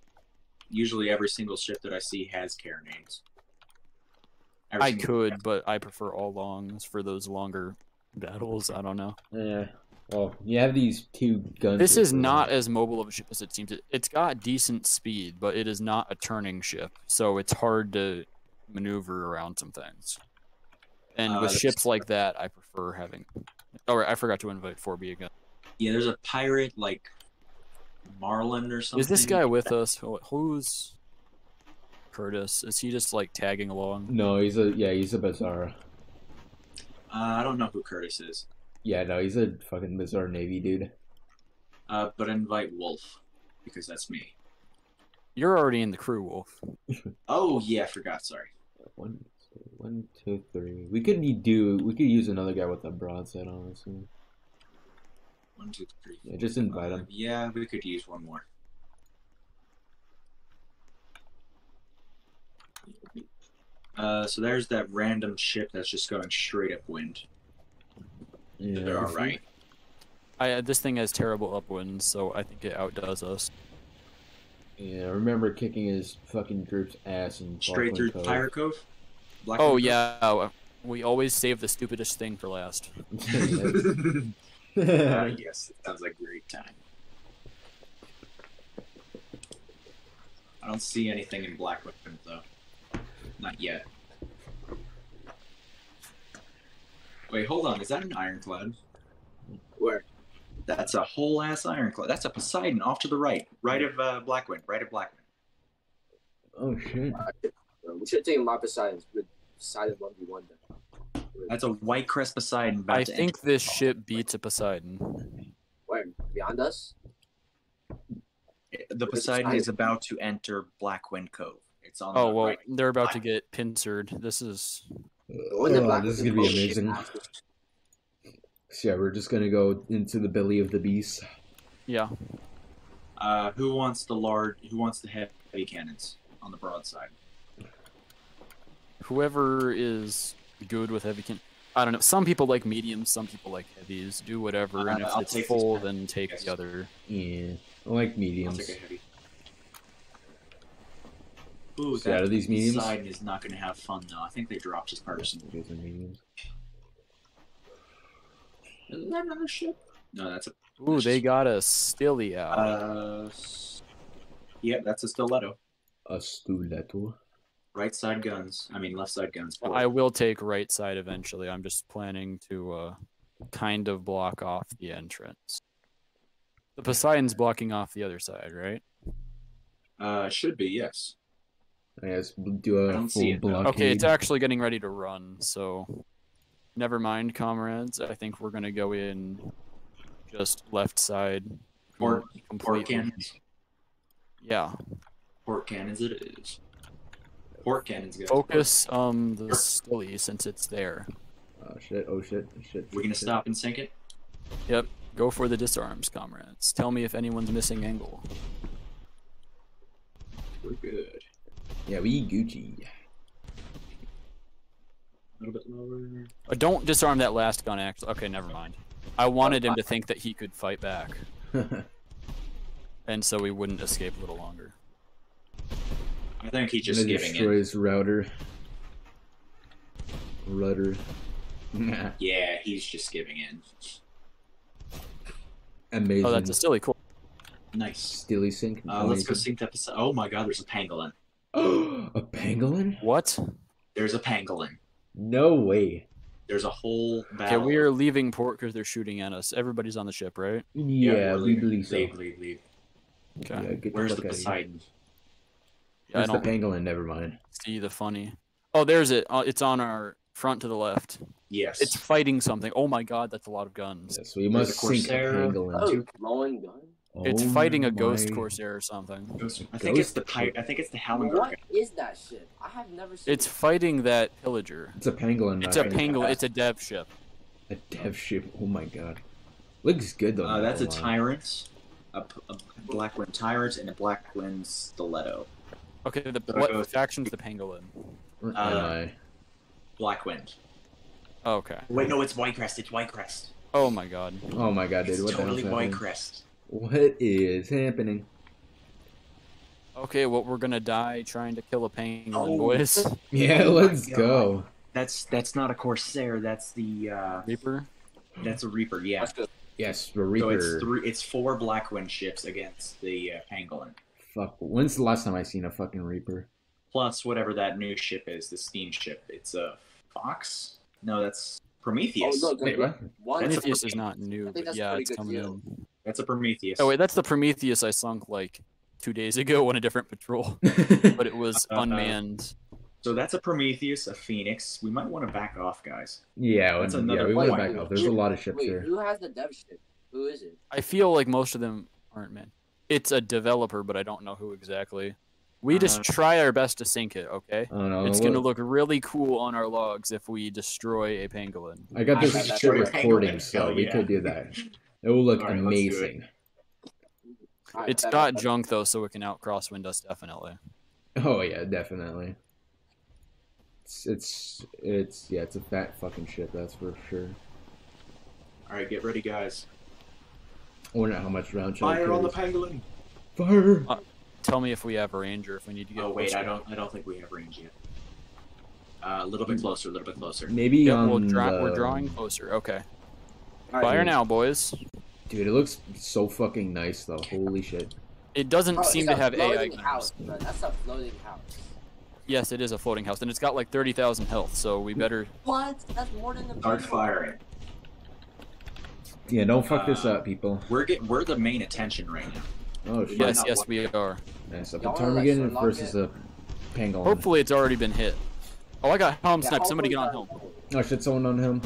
B: Usually every single ship that I see has carronades. Every
A: I could, but I prefer all longs for those longer battles. I don't know.
D: Yeah. Well, you have these two guns.
A: This is
D: go-
A: not as mobile of a ship as it seems. It- It's got decent speed, but it is not a turning ship, so it's hard to maneuver around some things. And
B: Uh,
A: with
B: that's-
A: ships like that, I prefer having. Oh, right, I forgot to invite 4B again.
B: Yeah, there's a pirate like Marlin or something.
A: Is this guy with us? Who's Curtis? Is he just like tagging along?
D: No, he's a yeah, he's a bizarre.
B: Uh, I don't know who Curtis is.
D: Yeah, no, he's a fucking bizarre navy dude.
B: Uh, but invite Wolf because that's me.
A: You're already in the crew, Wolf.
B: Oh yeah, I forgot. Sorry.
D: One, one, two, three. We could y- do. We could use another guy with a broadside, honestly.
B: One, two, three.
D: Yeah, just invite
B: Uh,
D: him.
B: yeah, we could use one more. Uh, so there's that random ship that's just going straight upwind.
D: Yeah.
B: They're all right.
A: I uh, this thing has terrible upwinds, so I think it outdoes us.
D: Yeah, remember kicking his fucking group's ass and
B: Straight through Pirate Cove. Black
A: Oh
B: Cove?
A: yeah, uh, we always save the stupidest thing for last.
B: Ah, yes, it sounds like a great time. I don't see anything in Black Weapon though. Not yet. Wait, hold on. Is that an ironclad?
C: Where?
B: That's a whole ass ironclad. That's a Poseidon off to the right, right of uh, Blackwind, right of Blackwind.
D: oh shit!
C: We should have taken my Poseidon's with Poseidon one v one then.
B: That's a White Crest Poseidon. About
A: I
B: to
A: think this ship beats a Poseidon.
C: Where beyond us?
B: the Poseidon is about to enter Blackwind Cove. It's on.
A: Oh
B: the
A: well,
B: right.
A: they're about to get pincered. This is
C: The one that
D: Oh,
C: Black
D: this is gonna be amazing. So yeah, we're just gonna go into the belly of the beast.
A: yeah.
B: Uh, who wants the large? Who wants the heavy cannons on the broadside?
A: Whoever is good with heavy can. I don't know. Some people like mediums. Some people like heavies. Do whatever. and
B: Uh,
A: if
B: I'll
A: it's full, then take
B: Yes.
A: the other.
D: Yeah, I like
B: I'll
D: mediums.
B: take a heavy. Ooh,
D: So out of these mediums?
B: Poseidon is not going to have fun though. I think they dropped his person.
D: These mediums.
B: Is that another ship? No, that's a.
A: Ooh, they got a stilly out.
B: Uh, s- yeah, that's a stiletto.
D: A stiletto.
B: Right side guns. I mean, left side guns.
A: Well, I will take right side eventually. I'm just planning to uh, kind of block off the entrance. The Poseidon's blocking off the other side, right?
B: Uh, should be yes.
D: I guess do a
B: I don't
D: full
B: see it,
D: blockade.
A: Okay, it's actually getting ready to run. So Never mind, comrades. I think we're gonna go in just left side.
B: Port, port
A: completely.
B: cannons.
A: Yeah.
B: Port cannons it is. Port cannons, guys.
A: Focus um the stilly since it's there.
D: Oh shit! Oh shit! Shit!
B: We're gonna
D: shit.
B: stop and sink it.
A: Yep. Go for the disarms, comrades. Tell me if anyone's missing angle.
B: We're good.
D: Yeah, we Gucci.
B: A little bit lower.
A: Uh, don't disarm that last gun. Actually, okay, never mind. I wanted him to think that he could fight back, and so we wouldn't escape a little longer.
B: I think he's
D: Just
B: just
D: gonna
B: giving
D: destroy
B: in.
D: his router. Rudder.
B: Yeah, he's just giving in.
D: Amazing.
A: Oh, that's a silly cool.
B: Nice.
D: Stilly sync.
B: Uh, let's go sync that. beside- Oh my god, there's a pangolin.
D: a pangolin?
A: What?
B: There's a pangolin.
D: No way.
B: There's a whole battle.
A: Okay, we are leaving port because they're shooting at us. Everybody's on the ship, right?
D: Yeah,
B: we're
D: we believe so.
B: Leave, leave, leave.
A: Okay.
D: Yeah, get
B: Where's
D: the
B: the
D: fuck outta here.
B: Poseidon?
A: Yeah,
D: Where's the pangolin? Never mind.
A: see the funny. Oh, there's it. Uh, it's on our front to the left.
B: Yes.
A: It's fighting something. Oh my god, that's a lot of guns.
D: Yes, we must
B: a
D: sink a pangolin.
C: Oh, glowing gun.
A: It's
D: Oh
A: fighting a ghost
D: my-
A: corsair or something.
B: Ghost- I think it's the pi- I think it's the Hallengard.
C: What is that ship? I have never seen.
A: It's fighting that pillager.
D: It's a pangolin.
A: It's a
D: think.
A: pangolin. It's a dev ship.
D: A dev ship. Oh my god. Looks good though.
B: Uh, that's a
D: gonna lie.
B: tyrant, a, p- a Blackwind tyrant, and a Blackwind stiletto.
A: Okay, the
B: So
A: what
B: it goes-
A: faction's the pangolin?
D: Where
B: Uh,
D: am I?
B: Blackwind.
A: Oh, okay.
B: Wait, no, it's Whitecrest. It's Whitecrest.
A: Oh my god.
D: Oh my god, dude.
B: It's
D: What
B: totally
D: hell's happening?
B: Whitecrest.
D: What is happening?
A: Okay, well we're gonna die trying to kill a pangolin,
B: Oh.
A: boys.
D: Yeah,
B: Oh
D: let's go.
B: That's that's not a Corsair. That's the uh,
A: Reaper.
B: that's a Reaper. Yeah.
D: Yes, the
B: So
D: Reaper.
B: it's three. It's four Blackwind ships against the uh, Pangolin,
D: Fuck. When's the last time I seen a fucking Reaper?
B: plus whatever that new ship is, the steam ship. It's a Fox. No, that's Prometheus.
C: Oh, look,
D: Wait, what?
C: One.
A: Prometheus is not new, but yeah, it's coming
C: deal.
A: in.
B: That's a Prometheus.
A: Oh wait, that's the Prometheus I sunk like two days ago on a different patrol, but it was
B: Uh, uh,
A: unmanned.
B: So that's a Prometheus, a Phoenix. We might want to back off, guys.
D: yeah,
B: That's
D: yeah,
B: another
D: we want
B: point.
D: back off. There's a lot of ships
C: Wait,
D: here.
C: who has the dev ship? Who is it?
A: I feel like most of them aren't men. It's a developer, but I don't know who exactly. We just
B: Uh,
A: try our best to sink it, okay?
D: I don't know.
A: It's
D: what-
A: gonna look really cool on our logs if we destroy a pangolin.
D: I got
B: I
D: this
B: bet
D: shit recording,
B: pangolins
D: so
B: go,
D: we
B: yeah.
D: could do that. It will look
B: Alright, let's do it.
D: amazing.
A: It's
C: bet,
A: got junk though, so it can outcross crosswind us definitely.
D: Oh yeah, definitely. It's it's it's yeah, it's a fat fucking ship. That's for sure.
B: All right, get ready, guys.
D: I wonder how much round shot.
B: Fire on the. Pangolin.
D: Fire.
A: Tell me if we have a ranger if we need to get.
B: Oh wait. I don't. I don't think we have range yet. Uh, a little bit closer. A little bit closer.
D: Maybe
A: Yeah,
D: on
A: we'll dra-
D: the-
A: we're drawing closer. Okay.
C: Alright,
A: Fire now, boys.
D: Dude, it looks so fucking nice though. Holy shit.
A: It doesn't
C: bro,
A: seem to have AI
C: house, bro. That's a floating house.
A: Yes, it is a floating house, and it's got like thirty thousand health. So we better.
C: What? That's more than the.
B: Start firing.
D: Yeah, don't fuck this
B: Uh,
D: up, people.
B: We're get. We're the main attention right now.
D: Oh shit.
A: Yes, yes,
B: want-
A: we are.
D: Nice. Up a ptarmigan
C: Sherlock
D: versus a pangolin.
A: Hopefully, it's already been hit. Oh, I got helm
C: Yeah,
A: snipe. Somebody get on
C: hopefully
A: helm.
C: that-
D: Oh shit, someone on him.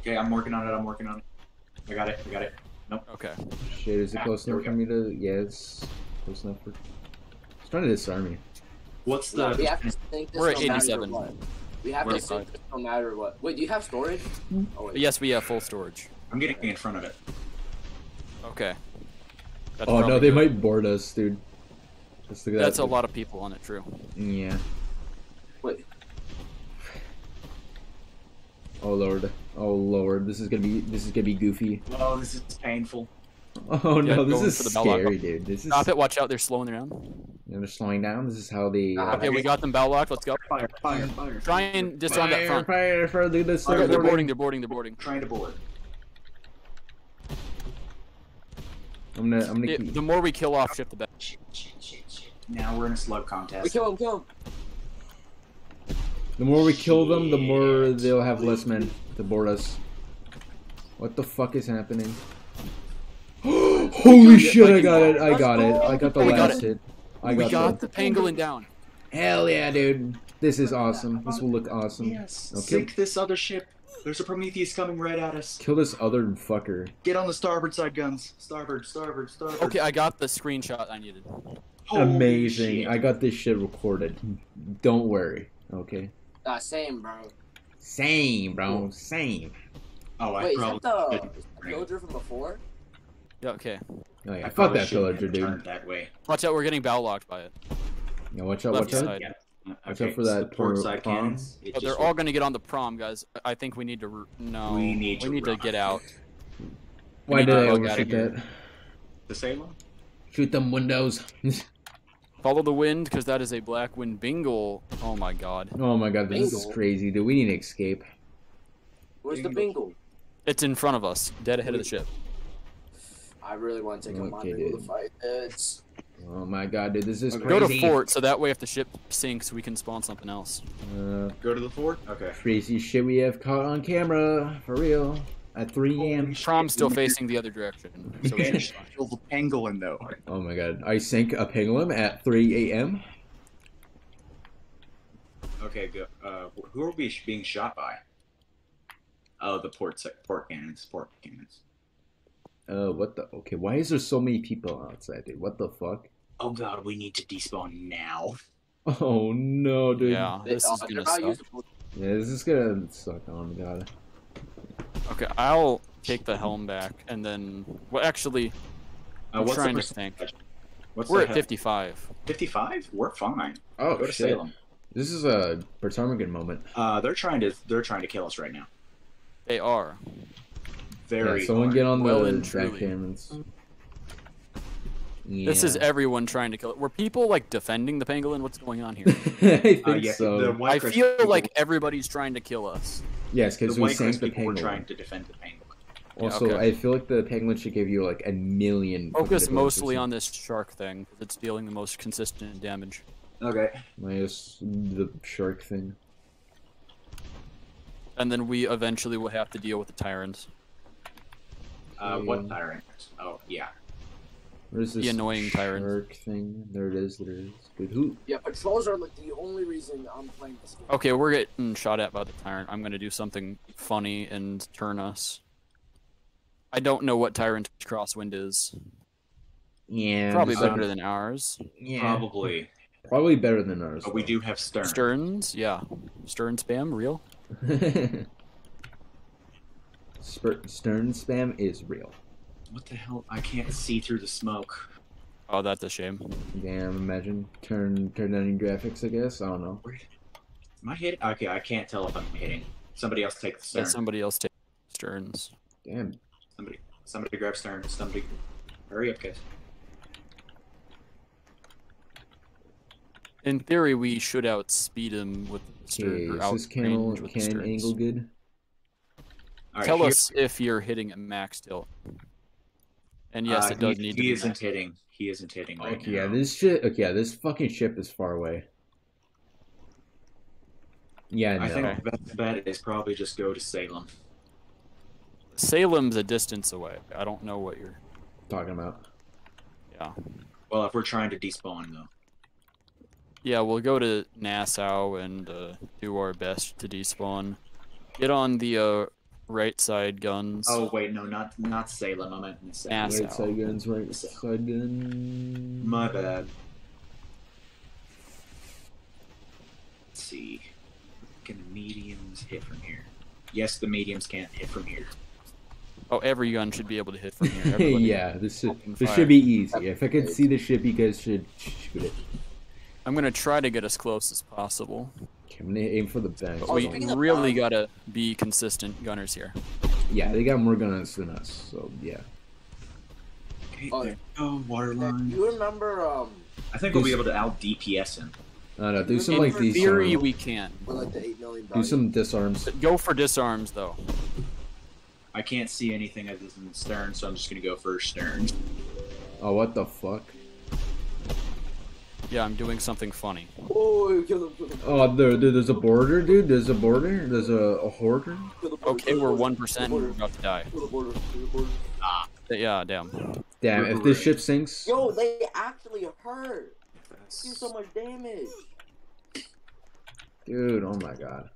B: Okay, I'm working on it. I'm working on it. I got it. I got it. Nope.
A: Okay.
D: Shit, is it
B: Ah,
D: close enough for me to? Yeah, it's close enough for. It's trying to disarm me.
B: What's the?
C: No, we have to sync this
A: We're at
C: no
A: 87.
C: We have
B: We're
C: to
B: at
C: sync this no matter what. Wait, do you have storage? Oh, wait.
A: Yes, we have full storage.
B: I'm getting in front of it.
A: Okay. That's
D: oh no, they
A: good.
D: might board us, dude. Let's look at
A: That's
D: that.
A: a lot of people on it. True.
D: Yeah. Oh lord. Oh lord. This is gonna be. This is gonna be goofy.
B: Oh, this is painful.
D: Oh
A: Yeah,
D: no, this is
A: for the bell lock.
D: scary, dude. This is.
A: Stop it! Watch out! They're slowing down.
D: They're slowing down. This is how they. Uh,
A: Okay, we got them bow locked. Let's go.
B: Fire! Fire! Fire!
A: Try and disarm that
D: fire,
A: front.
D: fire, fire, dude, this
B: Fire,
A: They're,
D: is
A: they're
D: boarding.
A: boarding. They're boarding. They're boarding.
B: Trying to board.
D: I'm gonna. I'm gonna
A: Yeah,
D: keep.
A: the more we kill off ship, the better.
B: Shit! Shit! Shit! Shit! Now we're in a slug contest.
C: We kill him, kill him.
D: The more we kill them, the more they'll have less men to board us. What the fuck is happening? Holy shit! I got it! I got it! I got the
A: We got
D: last hit. I got,
A: we
D: got,
A: got
D: the.
A: the pangolin down.
D: Hell yeah, dude! This is awesome. This will look awesome.
B: Yes.
D: Okay.
B: Sink this other ship. There's a Prometheus coming right at us.
D: Kill this other fucker.
B: Get on the starboard side guns. Starboard, starboard, starboard.
A: Okay, I got the screenshot I needed.
B: Holy
D: Amazing.
B: shit.
D: I got this shit recorded. Don't worry. Okay.
C: Nah, same, bro.
D: Same, bro. Same.
B: Oh, I
C: Wait, is
B: probably
C: that the,
B: should-
C: is that the pillager from before?
A: Yeah, okay.
D: Oh yeah.
B: I
D: Fuck
B: probably
D: that
B: shouldn't
D: pillager,
B: have
D: dude.
B: turned that way.
A: Watch out, we're getting bow locked by it.
D: Yeah, watch out.
A: Left
D: Watch out.
A: side.
B: Yeah.
D: Watch
B: Okay,
D: out for
B: so
D: that
B: the port side
D: prom.
B: cannons. It
A: Oh, they're
B: just-
A: all gonna get on the prom, guys. I think we need to. r- No,
B: We need to
A: need
B: run.
A: to get out.
D: Why
A: need
D: did
A: to
D: I
A: bug
D: overshoot
A: outta here.
D: that?
B: The Salem.
D: Shoot them windows.
A: Follow the wind, because that is a black wind bingle. Oh my god.
D: oh my god, this is crazy, dude. We need to escape.
C: Where's the
B: Bingo.
C: bingo?
A: It's in front of us, dead ahead of the ship.
C: I really want to take a
D: Okay,
C: mod bingo to fight. It's
D: Oh my god, dude, this is
B: Okay.
A: Go to fort, so that way if the ship sinks, we can spawn something else.
D: Uh,
B: Go to the fort. Okay.
D: crazy shit we have caught on camera, for real. At 3 a.m.
A: Prom's still facing the other direction. So we should.
B: Kill the pangolin though.
D: Oh my god, I sank a pangolin at 3 a.m.
B: Okay, go. Uh, who are we being shot by? Oh, the port se- port cannons. Port cannons.
D: Uh, what the? Okay, why is there so many people outside, dude? What the fuck?
B: Oh god, we need to despawn now.
D: Oh no, dude.
A: Yeah, this
C: oh,
A: is
C: they're
A: gonna suck.
C: usable.
D: Yeah, this is gonna suck. Oh my god.
A: Okay, I'll take the helm back, and then... Well, actually,
B: Uh,
A: I'm
B: what's
A: trying
B: the
A: to think.
B: What's
A: We're at 55.
B: 55? We're fine.
D: Oh
B: Go to
D: shit.
B: Salem.
D: This is a Bertarmagan moment.
B: Uh, they're trying to they're trying to kill us right now.
A: They are.
B: Very.
D: yeah, someone
B: hard.
D: get on
A: Well
D: the
A: and
D: back
A: truly.
D: cannons. Yeah.
A: This is everyone trying to kill it. Were people, like, defending the pangolin? What's going on here?
D: I think
B: Uh, yeah,
D: so.
A: I feel
B: people-
A: like everybody's trying to kill us.
D: Yes, because we
B: White
D: sank the
B: people were
D: pangolin.
B: trying to defend the pangolin.
D: Also,
A: okay.
D: I feel like the pangolin should give you like a million.
A: Focus
D: hit points or
A: mostly on this shark thing, 'cause it's dealing the most consistent damage.
B: Okay.
D: minus the shark thing.
A: And then we eventually will have to deal with the tyrants.
B: Uh, what tyrant? Oh yeah.
D: Where's this
A: The annoying tyrant.
D: thing? There it is. There it is. Dude, who?
C: Yeah, patrols are like the only reason I'm playing this game.
A: Okay, we're getting shot at by the tyrant. I'm gonna do something funny and turn us. I don't know what tyrant crosswind is.
D: Yeah,
A: Probably
D: just,
B: um,
A: better than ours.
D: yeah,
B: Probably.
D: probably better than ours.
B: But we do have stern.
A: Stearns, yeah. Stern spam, real.
D: do. Stern spam is real.
B: What the hell? I can't see through the smoke.
A: Oh, that's a shame.
D: Damn, imagine turn turn down your graphics. I guess I don't know.
B: Where. Am I hitting? Okay, I can't tell if I'm hitting. Somebody else take the stern.
A: Let somebody else take sterns.
D: Damn.
B: Somebody, somebody grab stern. Somebody, hurry up, guys.
A: In theory, we should outspeed him with
D: Okay,
A: Stern or
D: is this
A: outrange
D: cannon
A: with the
D: cannon angle good?
B: All right,
A: Tell
B: here-
A: us if you're hitting at max tilt. And yes,
B: uh,
A: it does
B: he,
A: need
B: he
A: to be.
B: isn't
A: max.
B: hitting. He isn't hitting right
D: Okay,
B: now.
D: yeah, this shit. Okay, yeah, this fucking ship is far away. Yeah, no.
B: I think
A: Okay.
B: the best bet is probably just go to Salem.
A: Salem's a distance away. I don't know what you're.
D: talking about.
A: Yeah.
B: Well, if we're trying to despawn though.
A: Yeah, we'll go to Nassau and uh, do our best to despawn. Get on the uh, right side guns.
B: Oh wait, no, not not Salem. I meant Nassau.
A: Nassau.
D: Right side guns, right side guns.
B: My bad. Let's see. Can the mediums hit from here? Yes, the mediums can't hit from here.
A: Oh, every gun should be able to hit from here.
D: Yeah, this should this
A: fire.
D: should be easy. If I could see the ship, you guys should shoot it.
A: I'm gonna try to get as close as possible.
D: Okay, I'm gonna aim for the back.
A: But
C: Oh,
A: we
C: speaking
A: really
C: bombs-
A: gotta be consistent gunners here.
D: Yeah, they got more guns than us, so yeah.
B: Okay,
C: Oh,
B: there. Oh, water
C: Do you remember um
B: I think we'll be able to out DPS him.
D: I don't know. Do some
C: In
D: like
A: In
D: these.
A: theory, we can.
C: with like the eight million
D: do some disarms.
A: Go for disarms though.
B: I can't see anything other than stern, so I'm just gonna go for stern.
D: Oh, what the fuck?
A: Yeah, I'm doing something funny.
C: Oh, you him, killed him,
D: Oh, there, there, there's a border, dude. There's a border. There's a, a hoarder.
C: border,
A: Okay, we're one percent. We're about to die.
C: border, killed the border, killed the border.
A: Yeah, damn.
D: Damn, if this ship sinks.
C: Yo, they actually hurt. Do so much damage.
D: Dude, oh my god.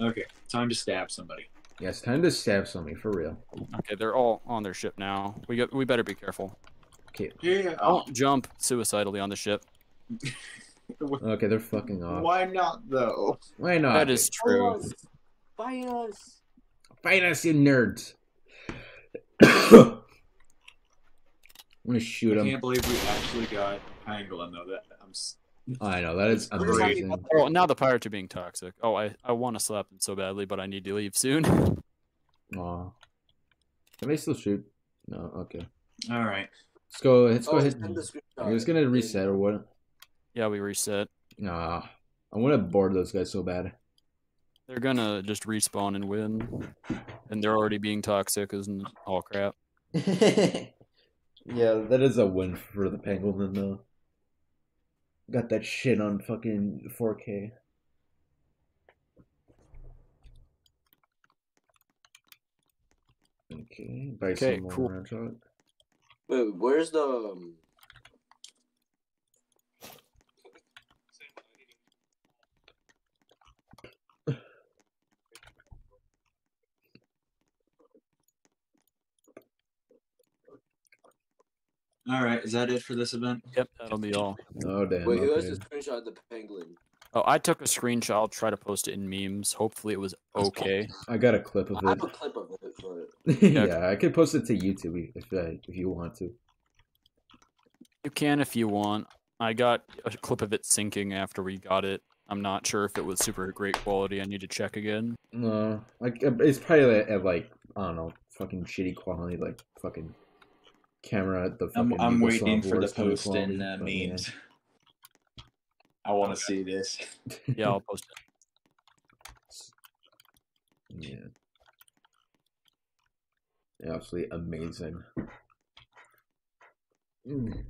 B: Okay, time to stab somebody.
D: Yeah, it's time to stab somebody for real.
A: Okay, they're all on their ship now. We got. We better be careful.
D: Okay,
B: Yeah.
A: Don't jump suicidally on the ship.
D: okay, they're fucking off.
B: Why not though?
D: Why not?
A: That is true.
C: Fight us.
D: Fight us, you nerds. I'm gonna shoot
B: I
D: him.
B: can't believe we actually got Pangolin though. That I'm. s-
D: I know that is
C: We're just
D: amazing.
A: Oh, now the pirates are being toxic. Oh, I I want to slap them so badly, but I need to leave soon.
D: Aw. Can they still shoot? No. Okay.
B: All right.
D: Let's go. Let's go
C: Oh,
D: ahead.
C: send the screenshot.
D: Are you gonna reset or what?
A: Yeah, we reset.
D: Nah. I want to board those guys so bad.
A: They're gonna just respawn and win, and they're already being toxic and all crap.
D: yeah, that is a win for the Pangolin though. Got that shit on fucking 4K. Okay, buy
A: Okay,
D: some more
A: cool.
C: Wait, where's the? Um...
B: All right. Is that it for this event?
A: Yep, that'll be all.
D: Oh damn.
C: Wait, who has
D: okay.
C: the screenshot of the penguin?
A: Oh, I took a screenshot. I'll try to post it in memes. Hopefully, it was okay.
D: I got a clip of it.
C: I
D: it.
C: have a clip of it, but
D: yeah, I could post it to YouTube if uh, if you want to.
A: You can if you want. I got a clip of it syncing after we got it. I'm not sure if it was super great quality. I need to check again.
D: No, like uh, it's probably at, at like I don't know, fucking shitty quality, like fucking camera at the
B: I'm. I'm waiting for the post in
D: quality,
B: uh,
D: but, yeah.
B: memes. I want to see this.
A: Yeah, I'll post it.
D: Yeah. Yeah, Absolutely amazing. Mm.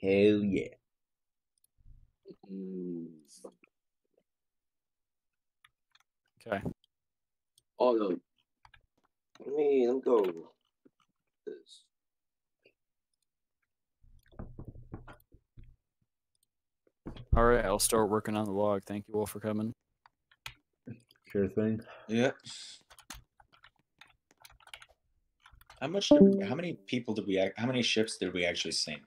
D: Hell yeah.
C: mm,
A: Okay.
C: oh no. Let me let me go. This.
A: All right, I'll start working on the log. Thank you all for coming.
D: Sure thing.
B: Yep. How much? Did, how many people did we? How many ships did we actually sink?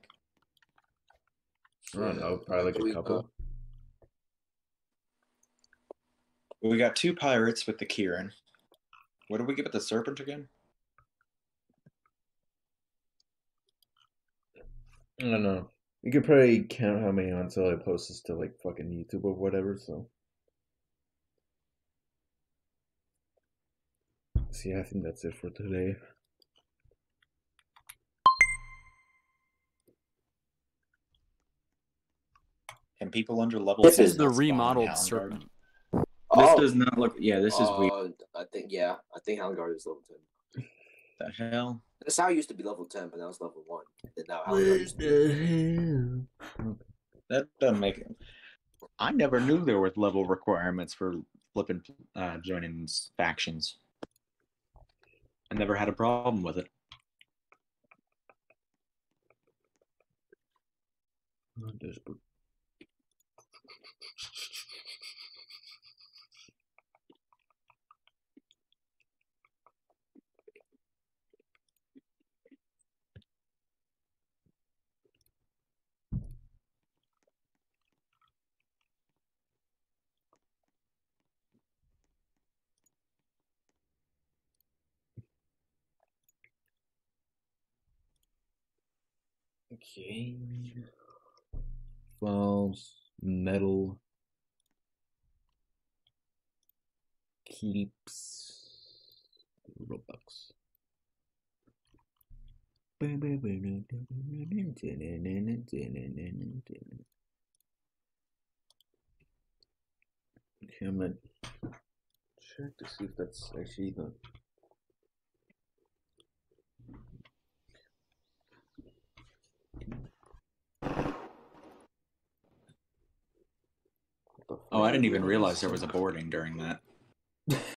D: I don't know, probably like
C: We,
D: a
C: uh,
D: couple.
B: We got two pirates with the Kieran. What did we get with the Serpent again?
D: I don't know. You could probably count how many until I post this to like fucking YouTube or whatever, so. See, I think that's it for today.
B: Can people under level?
A: This is the remodeled
B: Houndguard?
A: serpent.
B: This
C: Oh,
B: does not look. Yeah, this is weird.
C: uh, I think yeah, I think Houndguard is level ten.
B: The hell?
C: That's how it used to be level ten, but now it's level one. And now Houndguard used to.
B: That doesn't make it. I never knew there were level requirements for flipping uh, joining factions. I never had a problem with it.
D: Desperate. Okay. Files, metal, clips, Robux. Okay, I'm gonna check to see if that's actually the.
B: Oh, I didn't even realize there was a boarding during that.